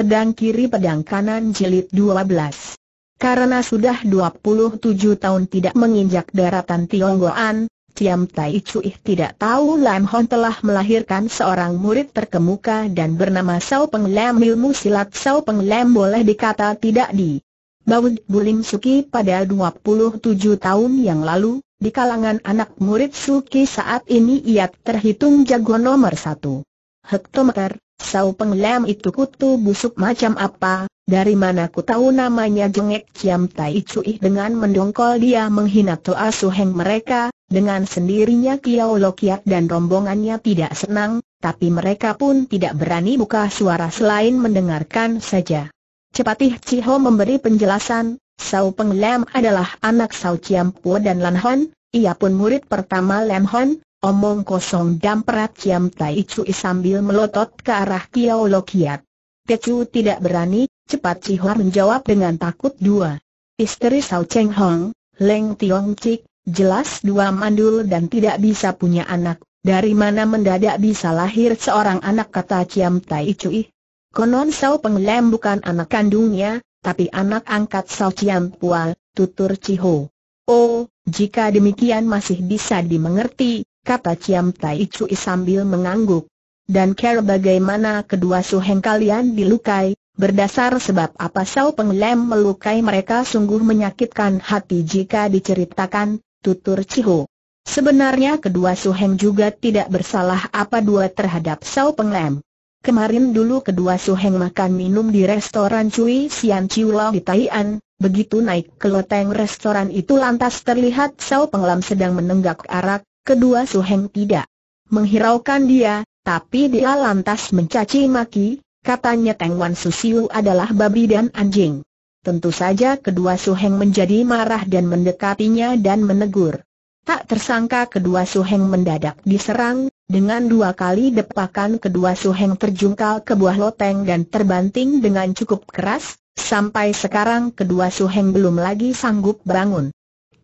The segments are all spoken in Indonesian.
pedang kiri pedang kanan jilid 12. Karena sudah 27 tahun tidak menginjak daratan Tionggoan, Tiam Tai Cui tidak tahu Lam Hon telah melahirkan seorang murid terkemuka dan bernama Sao Peng Lam ilmu silat Sao Peng Lam boleh dikata tidak di Baud Bulim Suki pada 27 tahun yang lalu, di kalangan anak murid Suki saat ini ia terhitung jago nomor satu. Hektometer, Sao Penglam itu kutu busuk macam apa, dari mana ku tahu namanya jengek Ciam Tai Cui dengan mendongkol dia menghina Toa Suheng mereka, dengan sendirinya Kiao Lokiat dan rombongannya tidak senang, tapi mereka pun tidak berani buka suara selain mendengarkan saja. Cepatih Ciho memberi penjelasan, Sao Peng Lam adalah anak Sao Chiam Po dan Lan Hon, ia pun murid pertama Lam Hon, omong kosong damprat Chiam Tai Cui sambil melotot ke arah Kiao Lokiat. Tecu tidak berani, cepat Cihua menjawab dengan takut dua. Istri Sao Cheng Hong, Leng Tiong Cik, jelas dua mandul dan tidak bisa punya anak, dari mana mendadak bisa lahir seorang anak kata Chiam Tai Cui. Konon Sao Peng Lam bukan anak kandungnya, tapi anak angkat Sao Chiam Pua, tutur Ciho. Oh, jika demikian masih bisa dimengerti, kata Ciam Tai Cui sambil mengangguk. Dan care bagaimana kedua suheng kalian dilukai, berdasar sebab apa Sao Penglem melukai mereka sungguh menyakitkan hati jika diceritakan, tutur Ciho. Sebenarnya kedua suheng juga tidak bersalah apa dua terhadap Sao Penglem. Kemarin dulu kedua suheng makan minum di restoran Cui Sian Ciulau di Taian, begitu naik ke loteng restoran itu lantas terlihat Sao Penglam sedang menenggak arak, kedua suheng tidak menghiraukan dia, tapi dia lantas mencaci maki, katanya Teng Wan Susiu adalah babi dan anjing. Tentu saja kedua suheng menjadi marah dan mendekatinya dan menegur. Tak tersangka kedua suheng mendadak diserang, dengan dua kali depakan kedua suheng terjungkal ke buah loteng dan terbanting dengan cukup keras, sampai sekarang kedua suheng belum lagi sanggup bangun.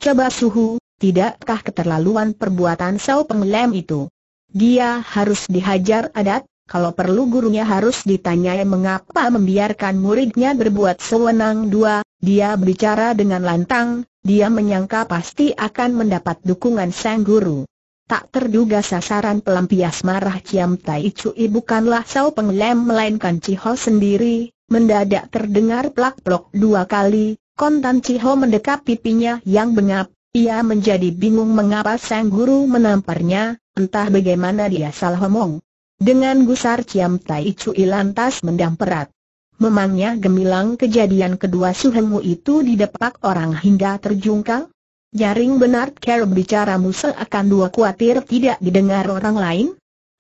Coba suhu, tidakkah keterlaluan perbuatan Sao Penglem itu? Dia harus dihajar adat, kalau perlu gurunya harus ditanyai mengapa membiarkan muridnya berbuat sewenang dua, dia bicara dengan lantang, dia menyangka pasti akan mendapat dukungan sang guru. Tak terduga sasaran pelampias marah Ciam Tai Cui bukanlah Sao Penglem melainkan Ciho sendiri, mendadak terdengar plak-plok dua kali, kontan Ciho mendekap pipinya yang bengap, ia menjadi bingung mengapa sang guru menamparnya, entah bagaimana dia salah omong. Dengan gusar Ciam Tai Cui lantas mendamperat. Memangnya gemilang kejadian kedua suhengmu itu didepak orang hingga terjungkal? Jaring benar Carol bicara musel akan dua kuatir tidak didengar orang lain?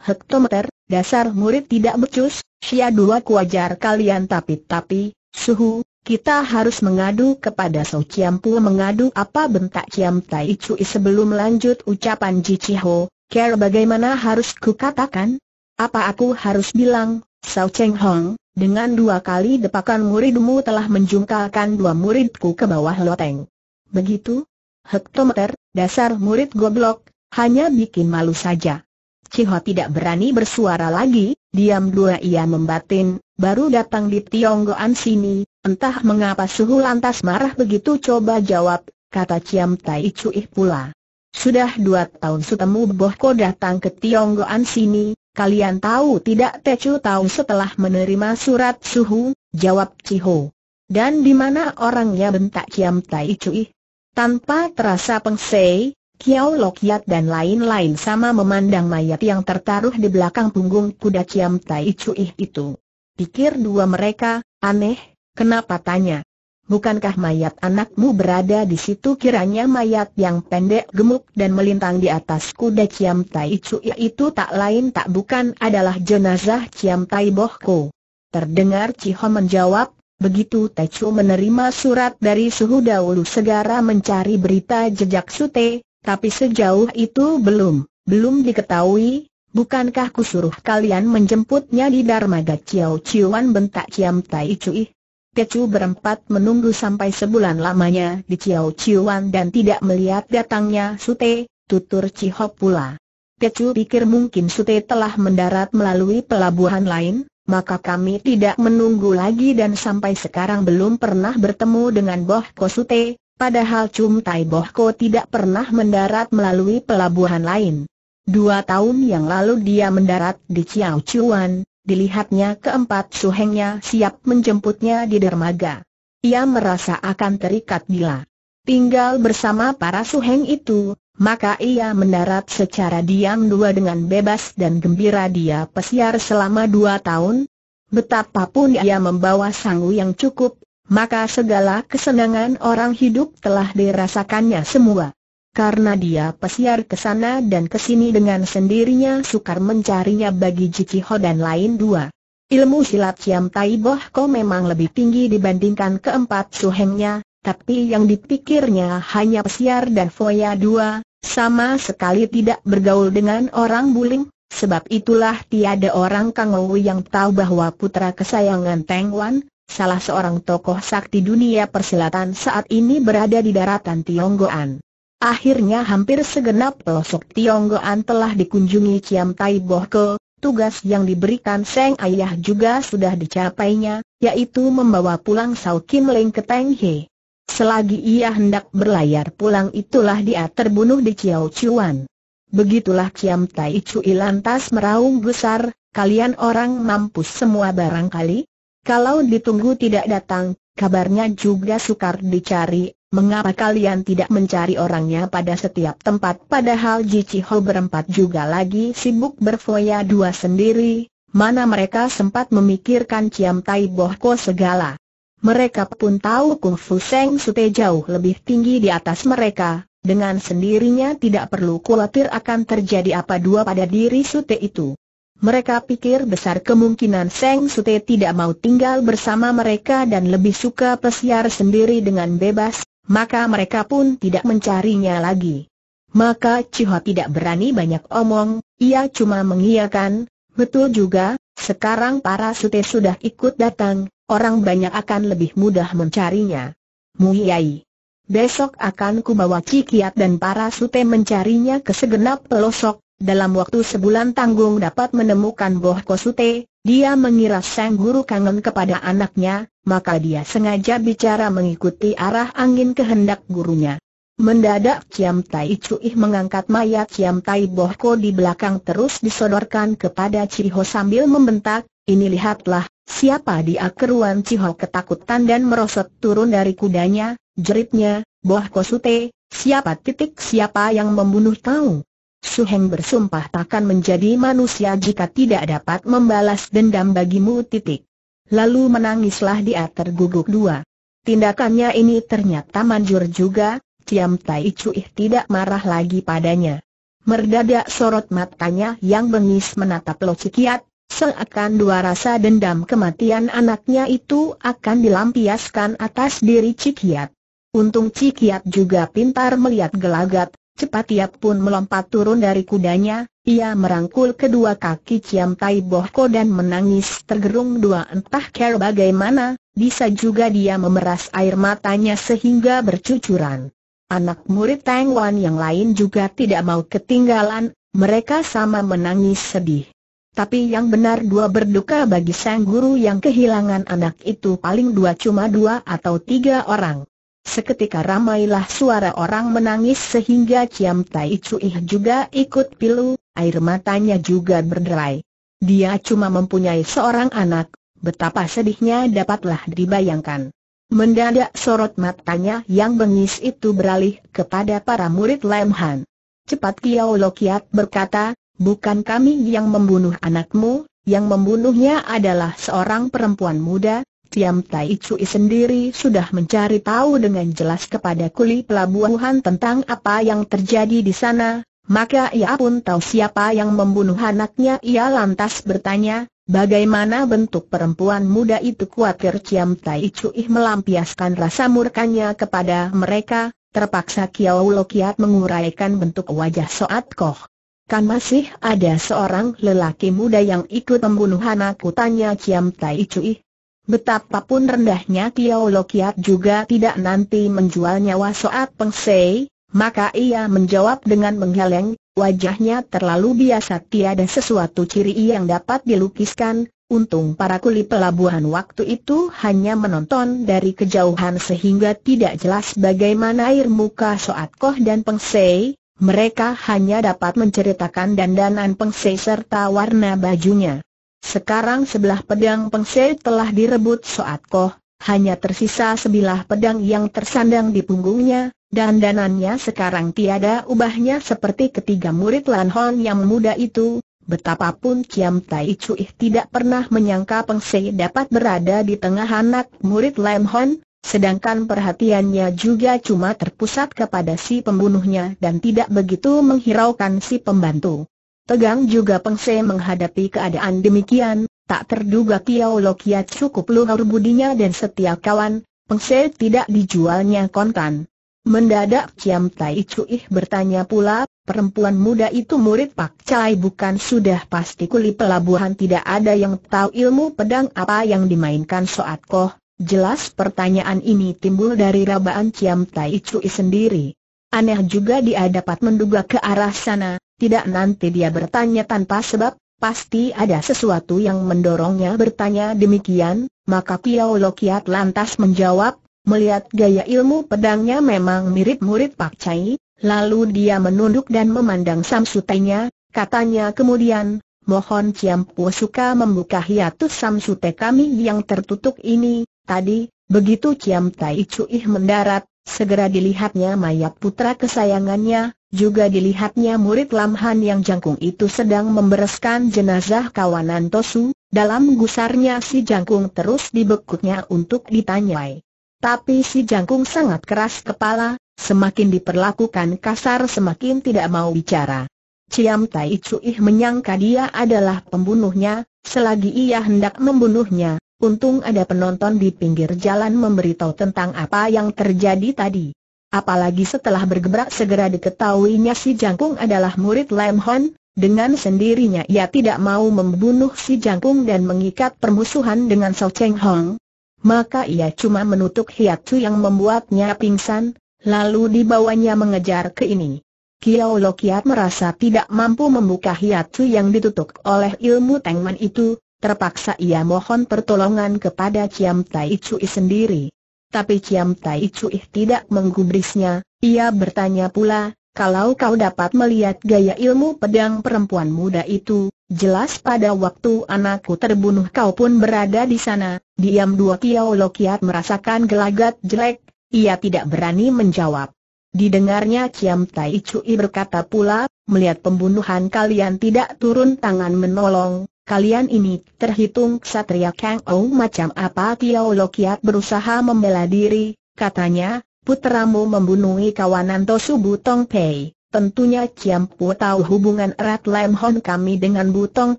Hektometer, dasar murid tidak becus, sia dua kuajar kalian tapi-tapi, suhu, kita harus mengadu kepada So Ciampu mengadu apa bentak Ciam Tai Cui sebelum lanjut ucapan Ji Chiho, Carol bagaimana harus kukatakan? Apa aku harus bilang, Sao Cheng Hong, dengan dua kali depakan muridmu telah menjungkalkan dua muridku ke bawah loteng. Begitu? hektometer, dasar murid goblok, hanya bikin malu saja. Ciho tidak berani bersuara lagi, diam dua ia membatin, baru datang di Tionggoan sini, entah mengapa suhu lantas marah begitu coba jawab, kata Ciam Tai Cui pula. Sudah dua tahun sutemu bohko datang ke Tionggoan sini, kalian tahu tidak Tecu tahu setelah menerima surat suhu, jawab Ciho. Dan di mana orangnya bentak Ciam Tai Cui? Tanpa terasa pengsei, Kiao Lokiat dan lain-lain sama memandang mayat yang tertaruh di belakang punggung kuda Ciam Tai Cui itu. Pikir dua mereka, aneh, kenapa tanya? Bukankah mayat anakmu berada di situ kiranya mayat yang pendek gemuk dan melintang di atas kuda Ciam Tai Cui itu tak lain tak bukan adalah jenazah Ciam Tai Bohko. Terdengar Ciho menjawab, Begitu Tecu menerima surat dari suhu dahulu segera mencari berita jejak Sute, tapi sejauh itu belum, belum diketahui, bukankah kusuruh kalian menjemputnya di Darmaga Ciao Ciuan bentak Ciam Tai Cui? Tecu berempat menunggu sampai sebulan lamanya di Ciao Ciuan dan tidak melihat datangnya Sute, tutur Cihok pula. Tecu pikir mungkin Sute telah mendarat melalui pelabuhan lain, maka kami tidak menunggu lagi dan sampai sekarang belum pernah bertemu dengan Boh Kosute, padahal Cum Tai Boh Ko tidak pernah mendarat melalui pelabuhan lain. Dua tahun yang lalu dia mendarat di Chiao Chuan, dilihatnya keempat suhengnya siap menjemputnya di dermaga. Ia merasa akan terikat gila. Tinggal bersama para suheng itu, maka ia mendarat secara diam dua dengan bebas dan gembira dia pesiar selama dua tahun. Betapapun ia membawa sanggu yang cukup, maka segala kesenangan orang hidup telah dirasakannya semua. Karena dia pesiar ke sana dan ke sini dengan sendirinya sukar mencarinya bagi Ho dan lain dua. Ilmu silat Siam Tai Boh Ko memang lebih tinggi dibandingkan keempat suhengnya, tapi yang dipikirnya hanya pesiar dan foya dua, sama sekali tidak bergaul dengan orang buling, sebab itulah tiada orang Kangou yang tahu bahwa putra kesayangan Teng Wan, salah seorang tokoh sakti dunia persilatan saat ini berada di daratan Tionggoan. Akhirnya hampir segenap pelosok Tionggoan telah dikunjungi Ciam Tai Bohke, tugas yang diberikan Seng Ayah juga sudah dicapainya, yaitu membawa pulang Sao Kim Leng ke Teng He. Selagi ia hendak berlayar pulang itulah dia terbunuh di Chiao Chuan. Begitulah Kiam Tai Chui lantas meraung besar, kalian orang mampus semua barangkali? Kalau ditunggu tidak datang, kabarnya juga sukar dicari, mengapa kalian tidak mencari orangnya pada setiap tempat padahal Ji Ho berempat juga lagi sibuk berfoya dua sendiri, mana mereka sempat memikirkan Ciam Tai Boh Ko segala. Mereka pun tahu Kung Fu Seng Sute jauh lebih tinggi di atas mereka, dengan sendirinya tidak perlu khawatir akan terjadi apa dua pada diri Sute itu. Mereka pikir besar kemungkinan Seng Sute tidak mau tinggal bersama mereka dan lebih suka pesiar sendiri dengan bebas, maka mereka pun tidak mencarinya lagi. Maka Ciho tidak berani banyak omong, ia cuma mengiyakan, betul juga, sekarang para Sute sudah ikut datang, orang banyak akan lebih mudah mencarinya. Muyai. Besok akan kubawa Cikiat dan para sute mencarinya ke segenap pelosok, dalam waktu sebulan tanggung dapat menemukan Boh Kosute, dia mengira sang guru kangen kepada anaknya, maka dia sengaja bicara mengikuti arah angin kehendak gurunya. Mendadak Ciam Tai Cuih mengangkat mayat Ciam Tai Bohko di belakang terus disodorkan kepada Ciho sambil membentak, ini lihatlah, Siapa dia keruan Ciho ketakutan dan merosot turun dari kudanya, jeritnya, Boh Kosute, siapa titik siapa yang membunuh tahu? Suheng bersumpah takkan menjadi manusia jika tidak dapat membalas dendam bagimu titik. Lalu menangislah dia terguguk dua. Tindakannya ini ternyata manjur juga, Ciam Tai Cuih tidak marah lagi padanya. Merdadak sorot matanya yang bengis menatap Lo Cikiat, Seakan dua rasa dendam kematian anaknya itu akan dilampiaskan atas diri Cikiat. Untung Cikiat juga pintar melihat gelagat, cepat ia pun melompat turun dari kudanya, ia merangkul kedua kaki Ciam Tai Bohko dan menangis tergerung dua entah care bagaimana, bisa juga dia memeras air matanya sehingga bercucuran. Anak murid Tang Wan yang lain juga tidak mau ketinggalan, mereka sama menangis sedih. Tapi yang benar dua berduka bagi sang guru yang kehilangan anak itu paling dua cuma dua atau tiga orang. Seketika ramailah suara orang menangis sehingga Ciam Tai Cuih juga ikut pilu, air matanya juga berderai. Dia cuma mempunyai seorang anak, betapa sedihnya dapatlah dibayangkan. Mendadak sorot matanya yang bengis itu beralih kepada para murid Lemhan. Cepat Kiao Lokiat berkata, Bukan kami yang membunuh anakmu, yang membunuhnya adalah seorang perempuan muda, Tiam Tai Cui sendiri sudah mencari tahu dengan jelas kepada kuli pelabuhan tentang apa yang terjadi di sana, maka ia pun tahu siapa yang membunuh anaknya ia lantas bertanya, bagaimana bentuk perempuan muda itu khawatir Ciam Tai Cui melampiaskan rasa murkanya kepada mereka, terpaksa Kiao Lokiat menguraikan bentuk wajah Soat Koh. Kan masih ada seorang lelaki muda yang ikut membunuh anakku tanya Ciam Tai Cui. Betapapun rendahnya Kiao Lokiat juga tidak nanti menjual nyawa Soat Peng Sei, maka ia menjawab dengan menggeleng, wajahnya terlalu biasa tiada sesuatu ciri yang dapat dilukiskan, Untung para kuli pelabuhan waktu itu hanya menonton dari kejauhan sehingga tidak jelas bagaimana air muka Soat Koh dan Peng Sei, mereka hanya dapat menceritakan dandanan Peng Sei serta warna bajunya. Sekarang sebelah pedang Peng Sei telah direbut Soat Koh, hanya tersisa sebilah pedang yang tersandang di punggungnya, dandanannya sekarang tiada ubahnya seperti ketiga murid Lan Hon yang muda itu, Betapapun Kiam Tai Cui tidak pernah menyangka Peng Sei dapat berada di tengah anak murid Lam Hon, sedangkan perhatiannya juga cuma terpusat kepada si pembunuhnya dan tidak begitu menghiraukan si pembantu. Tegang juga Peng Sei menghadapi keadaan demikian, tak terduga Kiao Lokiat cukup luhur budinya dan setia kawan, Peng Sei tidak dijualnya kontan. Mendadak Kiam Tai Cui bertanya pula, Perempuan muda itu murid Pak Cai bukan sudah pasti kuli pelabuhan tidak ada yang tahu ilmu pedang apa yang dimainkan Soat Koh. Jelas pertanyaan ini timbul dari rabaan Ciam Tai Cui sendiri. Aneh juga dia dapat menduga ke arah sana, tidak nanti dia bertanya tanpa sebab, pasti ada sesuatu yang mendorongnya bertanya demikian, maka Kiao Lokiat lantas menjawab, melihat gaya ilmu pedangnya memang mirip murid Pak Cai, Lalu dia menunduk dan memandang samsutenya, katanya kemudian, mohon Ciampu suka membuka hiatus samsute kami yang tertutup ini, tadi, begitu Ciam Tai Cuih mendarat, segera dilihatnya mayat putra kesayangannya, juga dilihatnya murid Lamhan yang jangkung itu sedang membereskan jenazah kawanan Tosu, dalam gusarnya si jangkung terus dibekuknya untuk ditanyai. Tapi si jangkung sangat keras kepala, Semakin diperlakukan kasar semakin tidak mau bicara. Ciam Tai Cuih menyangka dia adalah pembunuhnya, selagi ia hendak membunuhnya, untung ada penonton di pinggir jalan memberitahu tentang apa yang terjadi tadi. Apalagi setelah bergebrak segera diketahuinya si Jangkung adalah murid Lam Hon, dengan sendirinya ia tidak mau membunuh si Jangkung dan mengikat permusuhan dengan Sao Cheng Hong. Maka ia cuma menutup hiatsu yang membuatnya pingsan, lalu dibawanya mengejar ke ini. Kiao Lokiat merasa tidak mampu membuka hiatu yang ditutup oleh ilmu Tengman itu, terpaksa ia mohon pertolongan kepada Ciam Tai Cui sendiri. Tapi Ciam Tai Cui tidak menggubrisnya, ia bertanya pula, kalau kau dapat melihat gaya ilmu pedang perempuan muda itu, jelas pada waktu anakku terbunuh kau pun berada di sana. Diam dua Kiao Lokiat merasakan gelagat jelek, ia tidak berani menjawab. Didengarnya Ciam Tai Cui berkata pula, melihat pembunuhan kalian tidak turun tangan menolong, kalian ini terhitung satria Kang Ou macam apa Kiao Lokiat berusaha membela diri, katanya, putramu membunuhi kawanan Tosu Butong Pei. Tentunya Ciam Pu tahu hubungan erat Lam Hon kami dengan Butong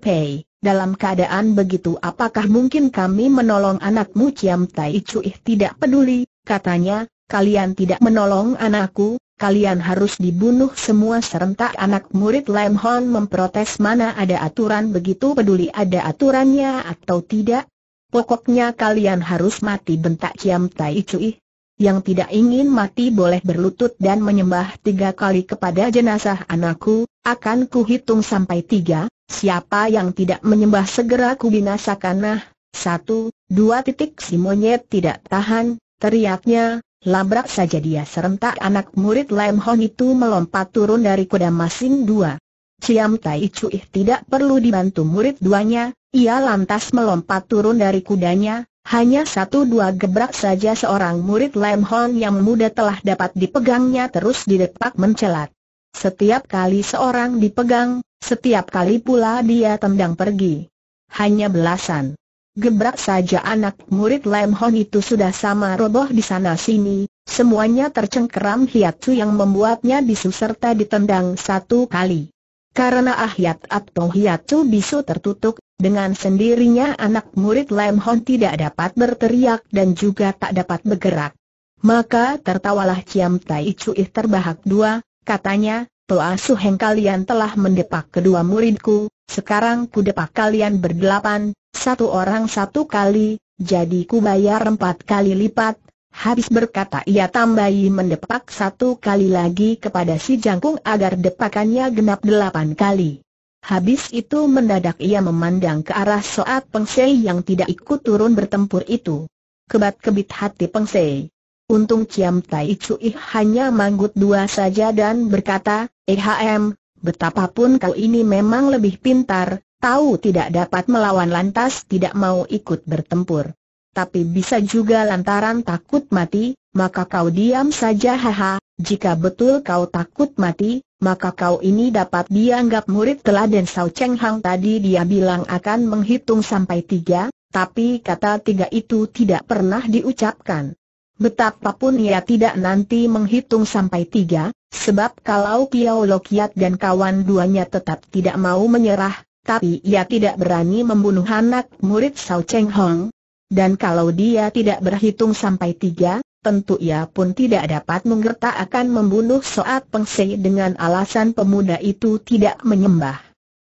Pei. Dalam keadaan begitu apakah mungkin kami menolong anakmu Ciam Tai Cui tidak peduli, Katanya, kalian tidak menolong anakku, kalian harus dibunuh semua serentak. Anak murid Lam Hon memprotes mana ada aturan begitu peduli ada aturannya atau tidak. Pokoknya kalian harus mati bentak Ciam Tai Cui. Yang tidak ingin mati boleh berlutut dan menyembah tiga kali kepada jenazah anakku, akan kuhitung sampai tiga, siapa yang tidak menyembah segera kubinasakan. Nah, satu, dua titik si monyet tidak tahan, Teriaknya, labrak saja dia serentak anak murid Lam Hon itu melompat turun dari kuda masing dua. Ciam Tai Cui tidak perlu dibantu murid duanya, ia lantas melompat turun dari kudanya, hanya satu dua gebrak saja seorang murid Lam Hon yang muda telah dapat dipegangnya terus didepak mencelat. Setiap kali seorang dipegang, setiap kali pula dia tendang pergi. Hanya belasan Gebrak saja anak murid Lam Hon itu sudah sama roboh di sana sini, semuanya tercengkeram hiatsu yang membuatnya bisu serta ditendang satu kali. Karena ahyat atau hiatsu bisu tertutup, dengan sendirinya anak murid Lam Hon tidak dapat berteriak dan juga tak dapat bergerak. Maka tertawalah Ciam Tai Cui terbahak dua, katanya, Peasuh yang kalian telah mendepak kedua muridku, sekarang ku depak kalian berdelapan, satu orang satu kali, jadi ku bayar empat kali lipat. Habis berkata ia tambahi mendepak satu kali lagi kepada si jangkung agar depakannya genap delapan kali. Habis itu mendadak ia memandang ke arah Soat Pengsei yang tidak ikut turun bertempur itu. Kebat-kebit hati Pengsei. Untung Ciam Tai Cui hanya manggut dua saja dan berkata, EHM, betapapun kau ini memang lebih pintar, tahu tidak dapat melawan lantas tidak mau ikut bertempur. Tapi bisa juga lantaran takut mati, maka kau diam saja haha, jika betul kau takut mati, maka kau ini dapat dianggap murid teladan Sao Cheng Hang tadi dia bilang akan menghitung sampai tiga, tapi kata tiga itu tidak pernah diucapkan. Betapapun ia tidak nanti menghitung sampai tiga, sebab kalau Kiao Lokiat dan kawan duanya tetap tidak mau menyerah, tapi ia tidak berani membunuh anak murid Sao Cheng Hong. Dan kalau dia tidak berhitung sampai tiga, tentu ia pun tidak dapat menggertak akan membunuh Soat Pengsei dengan alasan pemuda itu tidak menyembah.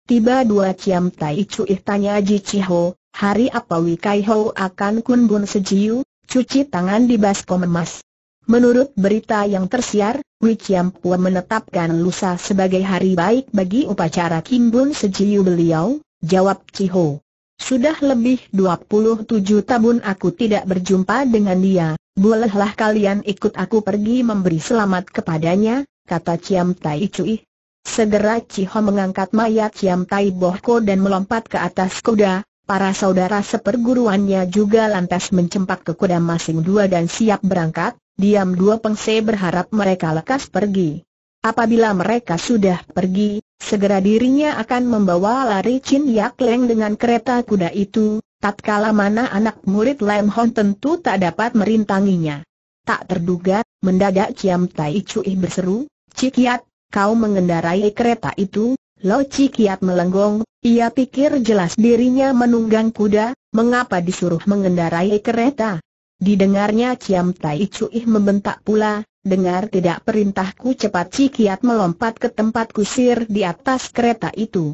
Tiba dua Ciam Tai Cui tanya Ji Chiho, hari apa Wi Kai Ho akan kunbun sejiu, cuci tangan di baskom emas. Menurut berita yang tersiar, Wi Chiam Pua menetapkan lusa sebagai hari baik bagi upacara kimbun sejiu beliau, jawab Chiho. Sudah lebih 27 tahun aku tidak berjumpa dengan dia, bolehlah kalian ikut aku pergi memberi selamat kepadanya, kata Ciam Tai Cui. Segera Ciho mengangkat mayat Ciam Tai Bohko dan melompat ke atas kuda, para saudara seperguruannya juga lantas mencempak ke kuda masing dua dan siap berangkat, diam dua pengse berharap mereka lekas pergi. Apabila mereka sudah pergi, segera dirinya akan membawa lari Chin Yak Leng dengan kereta kuda itu, tatkala mana anak murid Lam Hon tentu tak dapat merintanginya. Tak terduga, mendadak Ciam Tai Cui berseru, Cikiat, kau mengendarai kereta itu, Lo Cikiat melenggong, ia pikir jelas dirinya menunggang kuda, mengapa disuruh mengendarai kereta. Didengarnya Ciam Tai Cui membentak pula, Dengar tidak perintahku cepat Cikiat melompat ke tempat kusir di atas kereta itu.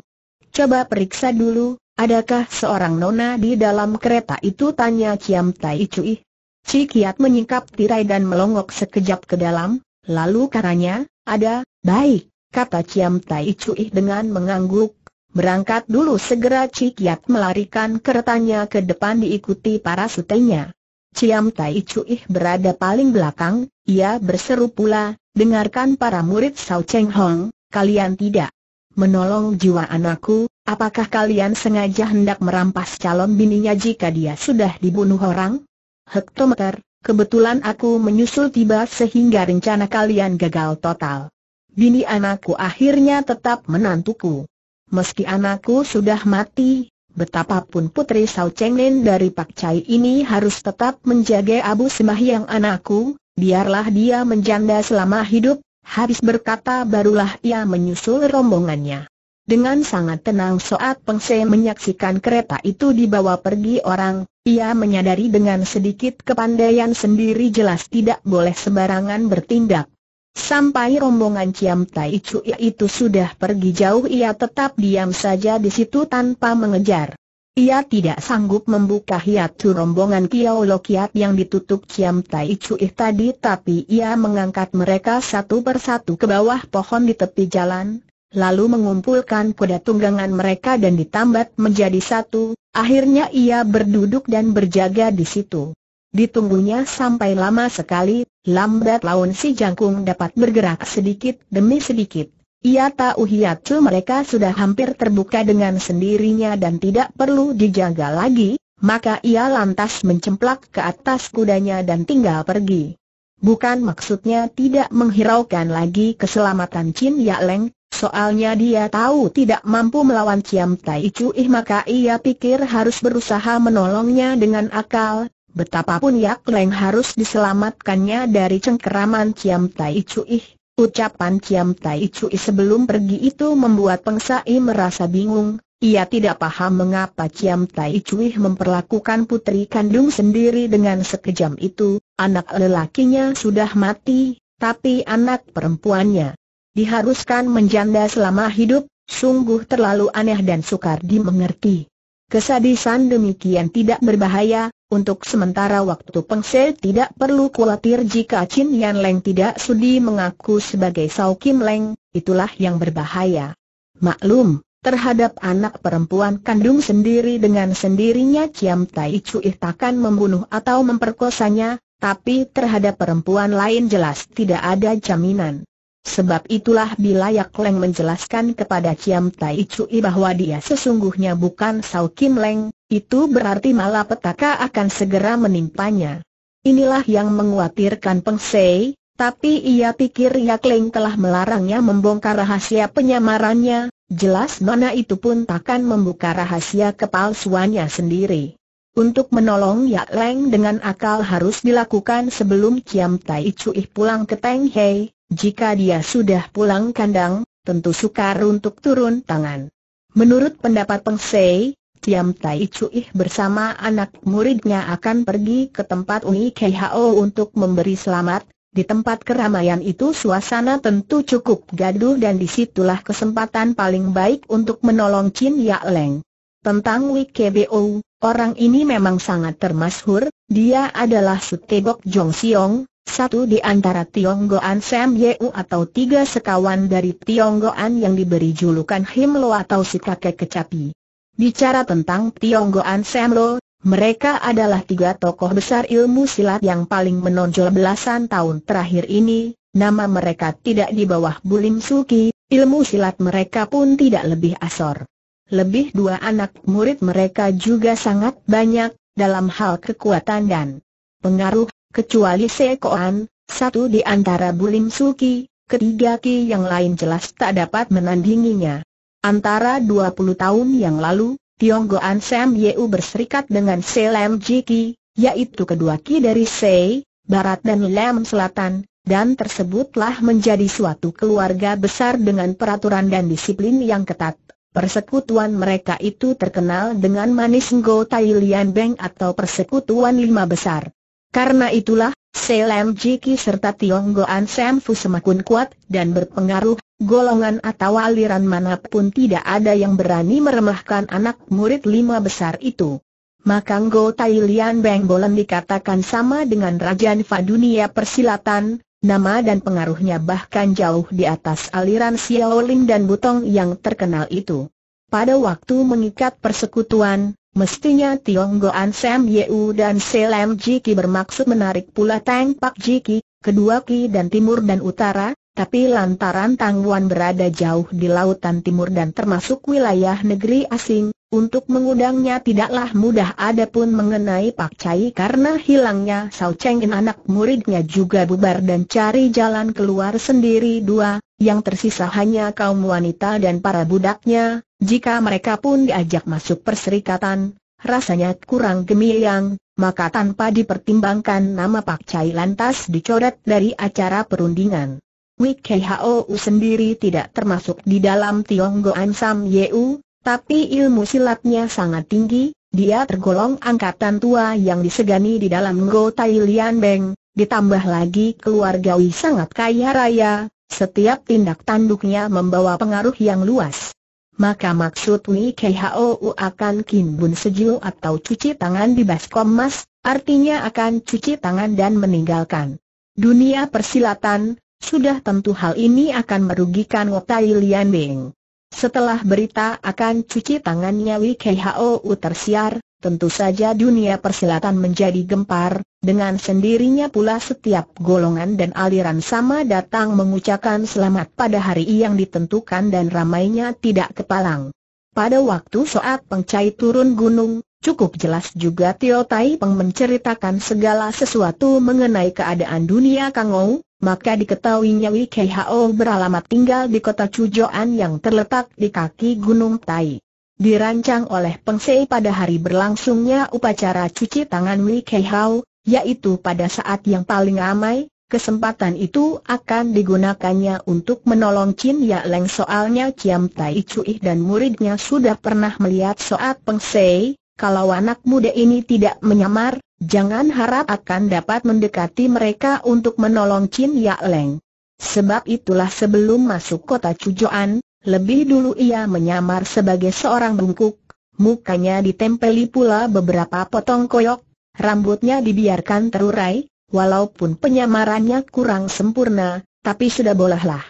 Coba periksa dulu, adakah seorang nona di dalam kereta itu tanya Ciam Tai Cui. Cikiat menyingkap tirai dan melongok sekejap ke dalam, lalu karanya, ada, baik, kata Ciam Tai Cui dengan mengangguk. Berangkat dulu segera Cikiat melarikan keretanya ke depan diikuti para sutenya. Ciam Tai Cui berada paling belakang, ia berseru pula, dengarkan para murid Sao Cheng Hong, kalian tidak menolong jiwa anakku, apakah kalian sengaja hendak merampas calon bininya jika dia sudah dibunuh orang? Hektometer, kebetulan aku menyusul tiba sehingga rencana kalian gagal total. Bini anakku akhirnya tetap menantuku. Meski anakku sudah mati, betapapun putri Sao Cheng Lin dari Pak Chai ini harus tetap menjaga abu sembahyang anakku, biarlah dia menjanda selama hidup, habis berkata barulah ia menyusul rombongannya. Dengan sangat tenang saat Pengse menyaksikan kereta itu dibawa pergi orang, ia menyadari dengan sedikit kepandaian sendiri jelas tidak boleh sembarangan bertindak. Sampai rombongan Ciam Tai Chu itu sudah pergi jauh ia tetap diam saja di situ tanpa mengejar. Ia tidak sanggup membuka hiatu rombongan Kiao Lokiat yang ditutup Ciam Tai Cuih tadi tapi ia mengangkat mereka satu persatu ke bawah pohon di tepi jalan, lalu mengumpulkan kuda tunggangan mereka dan ditambat menjadi satu, akhirnya ia berduduk dan berjaga di situ. Ditunggunya sampai lama sekali, lambat laun si jangkung dapat bergerak sedikit demi sedikit. Ia tahu hiatu mereka sudah hampir terbuka dengan sendirinya dan tidak perlu dijaga lagi, maka ia lantas mencemplak ke atas kudanya dan tinggal pergi. Bukan maksudnya tidak menghiraukan lagi keselamatan Chin Ya Leng, soalnya dia tahu tidak mampu melawan Ciam Tai Cuih maka ia pikir harus berusaha menolongnya dengan akal, betapapun Yak Leng harus diselamatkannya dari cengkeraman Ciam Tai Cuih. Ucapan Ciam Tai Cui sebelum pergi itu membuat Peng Sai merasa bingung, ia tidak paham mengapa Ciam Tai Cui memperlakukan putri kandung sendiri dengan sekejam itu, anak lelakinya sudah mati, tapi anak perempuannya diharuskan menjanda selama hidup, sungguh terlalu aneh dan sukar dimengerti. Kesadisan demikian tidak berbahaya, untuk sementara waktu Peng Se tidak perlu khawatir jika Chin Yan Leng tidak sudi mengaku sebagai Sao Kim Leng, itulah yang berbahaya. Maklum, terhadap anak perempuan kandung sendiri dengan sendirinya Ciam Tai Cui takkan membunuh atau memperkosanya, tapi terhadap perempuan lain jelas tidak ada jaminan. Sebab itulah bila Yak Leng menjelaskan kepada Ciam Tai Cui bahwa dia sesungguhnya bukan Sao Kim Leng, itu berarti malapetaka akan segera menimpanya. Inilah yang menguatirkan Peng Sei, tapi ia pikir Yak Leng telah melarangnya membongkar rahasia penyamarannya, jelas nona itu pun takkan membuka rahasia kepalsuannya sendiri. Untuk menolong Yak Leng dengan akal harus dilakukan sebelum Ciam Tai Cui pulang ke Teng Hei, jika dia sudah pulang kandang, tentu sukar untuk turun tangan. Menurut pendapat Peng Sei, Tiam Tai Cui bersama anak muridnya akan pergi ke tempat Ui Kho untuk memberi selamat. Di tempat keramaian itu suasana tentu cukup gaduh dan di situlah kesempatan paling baik untuk menolong Chin Ya Leng. Tentang Wi KBO, orang ini memang sangat termasyhur, dia adalah Sutebok Jong Siong, satu di antara Tionggoan Sam Yeu atau tiga sekawan dari Tionggoan yang diberi julukan Himlo atau si kakek kecapi. Bicara tentang Tionggoan Sam Lo, mereka adalah tiga tokoh besar ilmu silat yang paling menonjol belasan tahun terakhir ini, nama mereka tidak di bawah Bulim Suki, ilmu silat mereka pun tidak lebih asor. Lebih dua anak murid mereka juga sangat banyak, dalam hal kekuatan dan pengaruh kecuali Sekoan, satu di antara Bulim Suki, ketiga Ki yang lain jelas tak dapat menandinginya. Antara 20 tahun yang lalu, Tionggoan Sam Yeu berserikat dengan Selem Jiki, yaitu kedua Ki dari Se, Barat dan Lem Selatan, dan tersebutlah menjadi suatu keluarga besar dengan peraturan dan disiplin yang ketat. Persekutuan mereka itu terkenal dengan Manis Ngo Tai Lian Beng atau Persekutuan Lima Besar. Karena itulah, Selem Jiki serta Tionggoan Sam Fu semakin kuat dan berpengaruh, golongan atau aliran mana pun tidak ada yang berani meremehkan anak murid lima besar itu. Maka Ngo Tai Lian Beng Bolen dikatakan sama dengan Raja Fa dunia persilatan, nama dan pengaruhnya bahkan jauh di atas aliran Xiaoling dan Butong yang terkenal itu. Pada waktu mengikat persekutuan, Mestinya Tionggoan Sam Yeu dan Selem Jiki bermaksud menarik pula Tang Pak Jiki, kedua Ki dan Timur dan Utara, tapi lantaran Tangguan berada jauh di lautan timur dan termasuk wilayah negeri asing, untuk mengundangnya tidaklah mudah. Adapun mengenai Pak Cai karena hilangnya Sao Cheng anak muridnya juga bubar dan cari jalan keluar sendiri dua, yang tersisa hanya kaum wanita dan para budaknya, jika mereka pun diajak masuk perserikatan, rasanya kurang gemilang, maka tanpa dipertimbangkan nama Pak Cai lantas dicoret dari acara perundingan. Wik Hou sendiri tidak termasuk di dalam Tionggoan Sam Yeu, tapi ilmu silatnya sangat tinggi, dia tergolong angkatan tua yang disegani di dalam Ngo Tai Lian Beng, ditambah lagi keluargawi sangat kaya raya, setiap tindak tanduknya membawa pengaruh yang luas. Maka maksud Wi KHOU akan Bun Seju atau cuci tangan di baskom mas, artinya akan cuci tangan dan meninggalkan dunia persilatan, sudah tentu hal ini akan merugikan Wotai Lian Bing. Setelah berita akan cuci tangannya Wi KHOU tersiar, tentu saja dunia persilatan menjadi gempar, dengan sendirinya pula setiap golongan dan aliran sama datang mengucapkan selamat pada hari yang ditentukan dan ramainya tidak kepalang. Pada waktu saat pengcai turun gunung, cukup jelas juga Tio Tai Peng menceritakan segala sesuatu mengenai keadaan dunia Kangou, maka diketahuinya Wei Ho beralamat tinggal di kota Cujoan yang terletak di kaki Gunung Tai. Dirancang oleh Peng Sei pada hari berlangsungnya upacara cuci tangan Wei Ho, yaitu pada saat yang paling ramai, kesempatan itu akan digunakannya untuk menolong Chin Ya Leng soalnya Ciam Tai Cui dan muridnya sudah pernah melihat soat Peng Sei, kalau anak muda ini tidak menyamar, jangan harap akan dapat mendekati mereka untuk menolong Chin Ya Leng. Sebab itulah sebelum masuk kota Cujoan, lebih dulu ia menyamar sebagai seorang bungkuk, mukanya ditempeli pula beberapa potong koyok, Rambutnya dibiarkan terurai, walaupun penyamarannya kurang sempurna, tapi sudah bolehlah.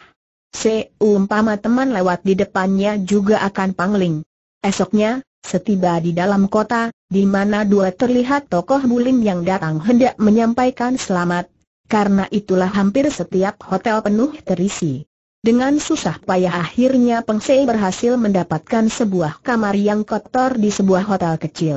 seumpama teman lewat di depannya juga akan pangling. Esoknya, setiba di dalam kota, di mana dua terlihat tokoh bulim yang datang hendak menyampaikan selamat, karena itulah hampir setiap hotel penuh terisi. Dengan susah payah akhirnya Peng Se berhasil mendapatkan sebuah kamar yang kotor di sebuah hotel kecil.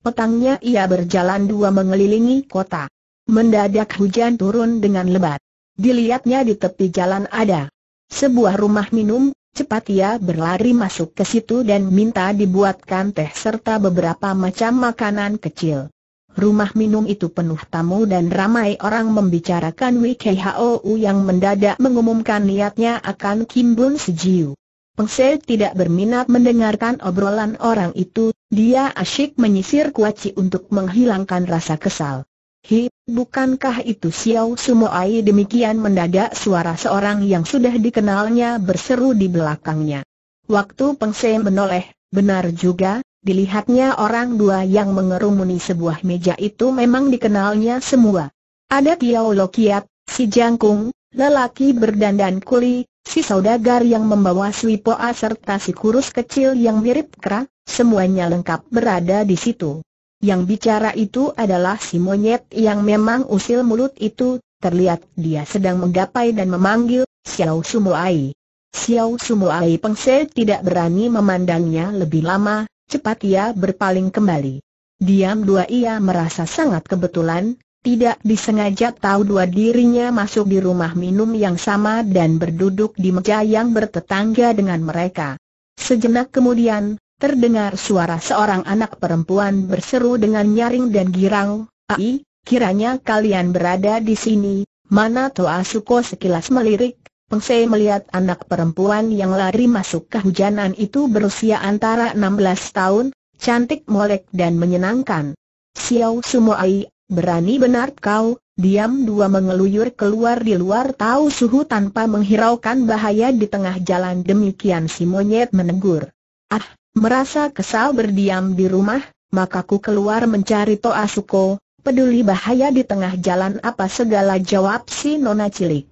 Petangnya ia berjalan dua mengelilingi kota. Mendadak hujan turun dengan lebat. Dilihatnya di tepi jalan ada sebuah rumah minum, cepat ia berlari masuk ke situ dan minta dibuatkan teh serta beberapa macam makanan kecil. Rumah minum itu penuh tamu dan ramai orang membicarakan WKHOU yang mendadak mengumumkan niatnya akan Kimbun Sejiu. Pengse tidak berminat mendengarkan obrolan orang itu, dia asyik menyisir kuaci untuk menghilangkan rasa kesal. Hi, bukankah itu Xiao Sumoai demikian mendadak suara seorang yang sudah dikenalnya berseru di belakangnya. Waktu Pengse menoleh, benar juga, Dilihatnya orang dua yang mengerumuni sebuah meja itu memang dikenalnya semua. Ada Tiao Lokiat, si Jangkung, lelaki berdandan kuli, si saudagar yang membawa swipoa serta si kurus kecil yang mirip kera, semuanya lengkap berada di situ. Yang bicara itu adalah si monyet yang memang usil mulut itu, terlihat dia sedang menggapai dan memanggil, Xiao Sumuai. Xiao Sumuai Pengse tidak berani memandangnya lebih lama, Cepat ia berpaling kembali. Diam dua ia merasa sangat kebetulan, tidak disengaja tahu dua dirinya masuk di rumah minum yang sama dan berduduk di meja yang bertetangga dengan mereka. Sejenak kemudian, terdengar suara seorang anak perempuan berseru dengan nyaring dan girang, Ai, kiranya kalian berada di sini, mana Toa Suko sekilas melirik, Pengse melihat anak perempuan yang lari masuk kehujanan itu berusia antara 16 tahun, cantik molek dan menyenangkan. Xiao Sumoai, berani benar kau, diam dua mengeluyur keluar di luar tahu suhu tanpa menghiraukan bahaya di tengah jalan demikian si monyet menegur. Ah, merasa kesal berdiam di rumah, maka ku keluar mencari Toa Suko, peduli bahaya di tengah jalan apa segala jawab si nona cilik.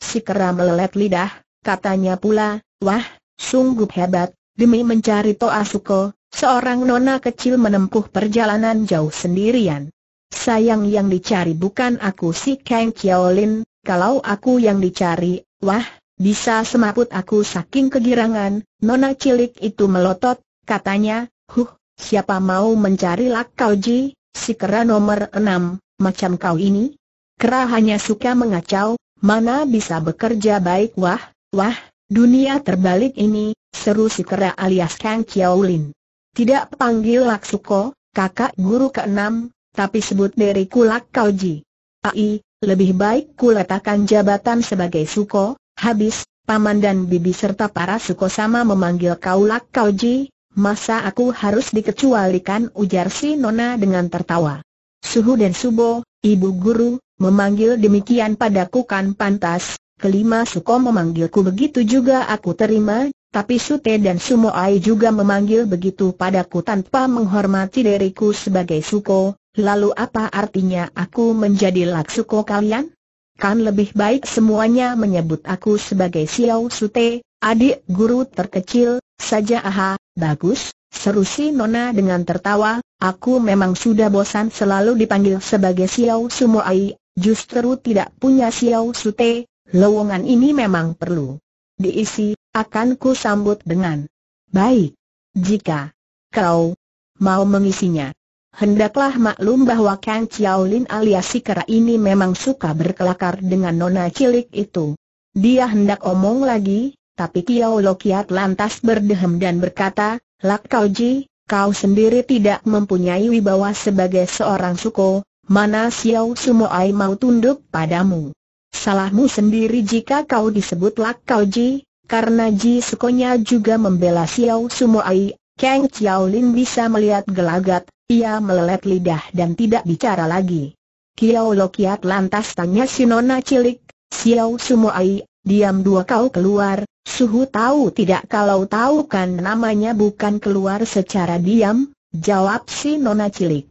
Si kera melelet lidah, katanya pula, wah, sungguh hebat, demi mencari Toa Suko, seorang nona kecil menempuh perjalanan jauh sendirian. Sayang yang dicari bukan aku si Kang Chiaolin, kalau aku yang dicari, wah, bisa semaput aku saking kegirangan, nona cilik itu melotot, katanya, huh, siapa mau mencari Lak Kauji, si kera nomor enam, macam kau ini? Kera hanya suka mengacau, Mana bisa bekerja baik wah, wah, dunia terbalik ini, seru si kera alias Kang Chiaolin. Tidak panggil Laksuko, kakak guru keenam, tapi sebut diriku Lak Kauji. Ai, lebih baik ku letakkan jabatan sebagai Suko, habis, paman dan bibi serta para Suko sama memanggil kau Lak Kauji, masa aku harus dikecualikan ujar si Nona dengan tertawa. Suhu dan Subo, ibu guru, Memanggil demikian padaku kan pantas, kelima Suko memanggilku begitu juga aku terima, tapi Sute dan Sumoai juga memanggil begitu padaku tanpa menghormati diriku sebagai Suko, lalu apa artinya aku menjadi Laksuko kalian? Kan lebih baik semuanya menyebut aku sebagai Xiao Sute, adik guru terkecil, saja. Aha, bagus, seru si Nona dengan tertawa, aku memang sudah bosan selalu dipanggil sebagai Xiao Sumoai, Justru tidak punya Xiao Sute, lowongan ini memang perlu diisi, akan ku sambut dengan baik. Jika kau mau mengisinya, hendaklah maklum bahwa Kang Chiaolin alias si kera ini memang suka berkelakar dengan nona cilik itu. Dia hendak omong lagi, tapi Kiao Lokiat lantas berdehem dan berkata, Lak Kauji, kau sendiri tidak mempunyai wibawa sebagai seorang suko, mana Xiao Sumoai mau tunduk padamu. Salahmu sendiri jika kau disebut Lak Kau Ji, karena Ji Sukonya juga membela Xiao Sumoai, Kang Chiaolin bisa melihat gelagat, ia melelet lidah dan tidak bicara lagi. Kiao Lokiat lantas tanya si nona cilik, Xiao Sumoai, diam dua kau keluar, suhu tahu tidak kalau tahu kan namanya bukan keluar secara diam, jawab si nona cilik.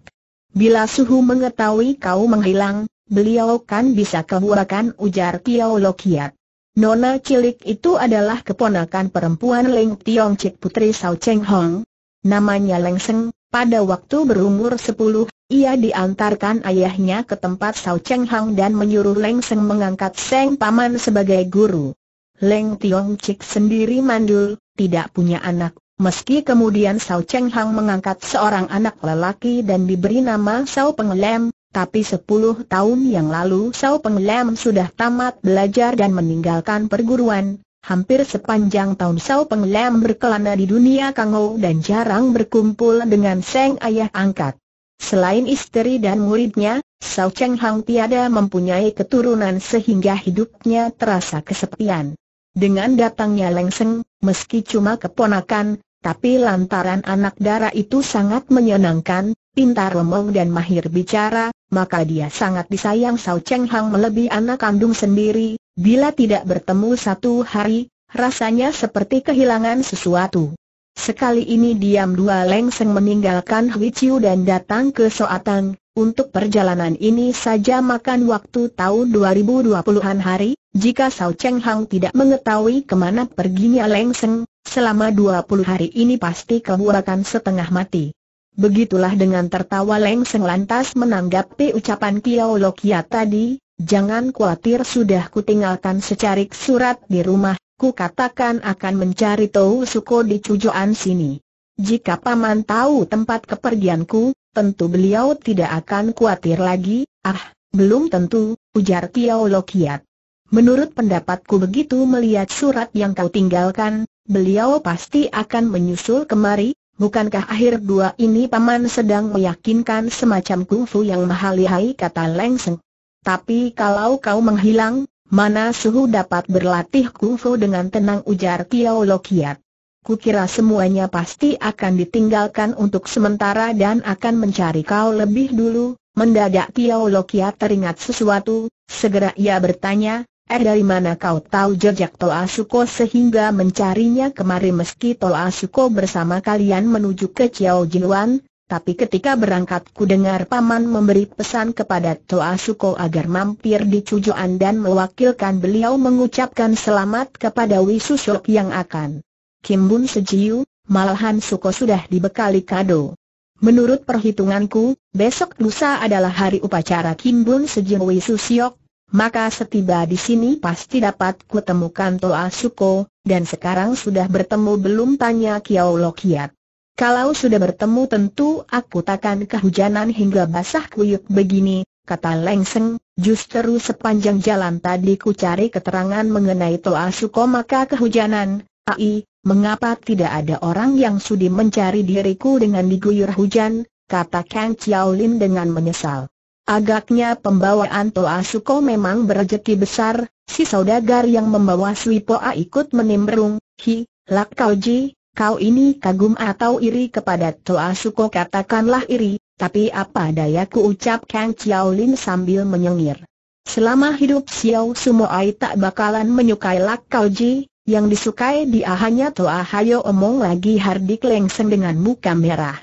Bila suhu mengetahui kau menghilang, beliau kan bisa kebuakan ujar Kiao Lokiat. Nona cilik itu adalah keponakan perempuan Leng Tiong Cik Putri Sao Cheng Hong. Namanya Leng Seng, pada waktu berumur 10, ia diantarkan ayahnya ke tempat Sao Cheng Hong dan menyuruh Leng Seng mengangkat Seng Paman sebagai guru. Leng Tiong Cik sendiri mandul, tidak punya anak, meski kemudian Sao Cheng Hong mengangkat seorang anak lelaki dan diberi nama Sao Pengelem, tapi sepuluh tahun yang lalu Sao Penglem sudah tamat belajar dan meninggalkan perguruan. Hampir sepanjang tahun Sao Penglem berkelana di dunia kangou dan jarang berkumpul dengan Seng ayah angkat. Selain istri dan muridnya, Sao Cheng Hang tiada mempunyai keturunan sehingga hidupnya terasa kesepian. Dengan datangnya Leng Seng, meski cuma keponakan, tapi lantaran anak darah itu sangat menyenangkan, pintar ngomong dan mahir bicara, maka dia sangat disayang Sao Cheng Hang melebihi anak kandung sendiri, bila tidak bertemu satu hari, rasanya seperti kehilangan sesuatu. Sekali ini diam dua lengseng meninggalkan Hui Chiu dan datang ke Soatang, untuk perjalanan ini saja makan waktu tahun 2020-an hari, jika Sao Cheng Hang tidak mengetahui ke mana perginya lengseng, selama 20 hari ini pasti kau akan setengah mati. Begitulah dengan tertawa Leng Seng lantas menanggapi ucapan Kiao Lokia tadi, jangan khawatir sudah kutinggalkan secarik surat di rumah, ku katakan akan mencari Tou Suko di Cujoan sini. Jika paman tahu tempat kepergianku, tentu beliau tidak akan khawatir lagi, ah, belum tentu, ujar Kiao Lokiat. Menurut pendapatku begitu melihat surat yang kau tinggalkan, beliau pasti akan menyusul kemari, Bukankah akhir dua ini paman sedang meyakinkan semacam kungfu yang mahal lihai kata Leng Seng. Tapi kalau kau menghilang, mana suhu dapat berlatih kungfu dengan tenang ujar Kiao Lokiat. Kukira semuanya pasti akan ditinggalkan untuk sementara dan akan mencari kau lebih dulu. Mendadak Kiao Lokiat teringat sesuatu, segera ia bertanya, Eh dari mana kau tahu jejak Toa Suko sehingga mencarinya kemari meski Toa Suko bersama kalian menuju ke Chiao Jiluan, tapi ketika berangkat ku dengar paman memberi pesan kepada Toa Suko agar mampir di Cujuan dan mewakilkan beliau mengucapkan selamat kepada Wisusuk yang akan. Kim Bun Sejiu, malahan Suko sudah dibekali kado. Menurut perhitunganku, besok lusa adalah hari upacara Kim Bun Sejiu Wisusyok, maka setiba di sini pasti dapat kutemukan Toa Suko, dan sekarang sudah bertemu belum tanya Kiao Lokiat. Kalau sudah bertemu tentu aku takkan kehujanan hingga basah kuyuk begini, kata Leng Seng, justru sepanjang jalan tadi ku cari keterangan mengenai Toa Suko maka kehujanan, ai, mengapa tidak ada orang yang sudi mencari diriku dengan diguyur hujan, kata Kang Chiao Lin dengan menyesal. Agaknya pembawaan Toa Suko memang berejeki besar, si saudagar yang membawa Sui Poa ikut menimbrung, hi, Lak Kau Ji, kau ini kagum atau iri kepada Toa Suko katakanlah iri, tapi apa dayaku ucap Kang Chiao Lin sambil menyengir. Selama hidup Xiao Sumoai tak bakalan menyukai Lak Kau Ji, yang disukai dia hanya Toa Hayo omong lagi Hardik Lengseng dengan muka merah.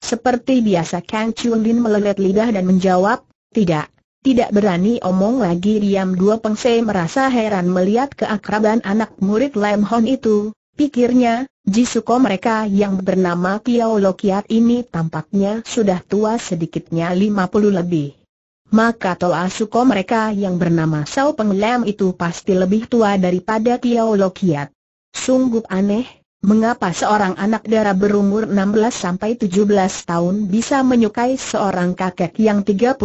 Seperti biasa Kang Lin melelet lidah dan menjawab, tidak, tidak berani omong lagi diam dua pengse merasa heran melihat keakraban anak murid Lam Hon itu, pikirnya, Jisuko mereka yang bernama Kiao Lokiat ini tampaknya sudah tua sedikitnya 50 lebih. Maka Toa Suko mereka yang bernama Sao Penglam itu pasti lebih tua daripada Kiao Lokiat. Sungguh aneh, Mengapa seorang anak darah berumur 16-17 tahun bisa menyukai seorang kakek yang 30-40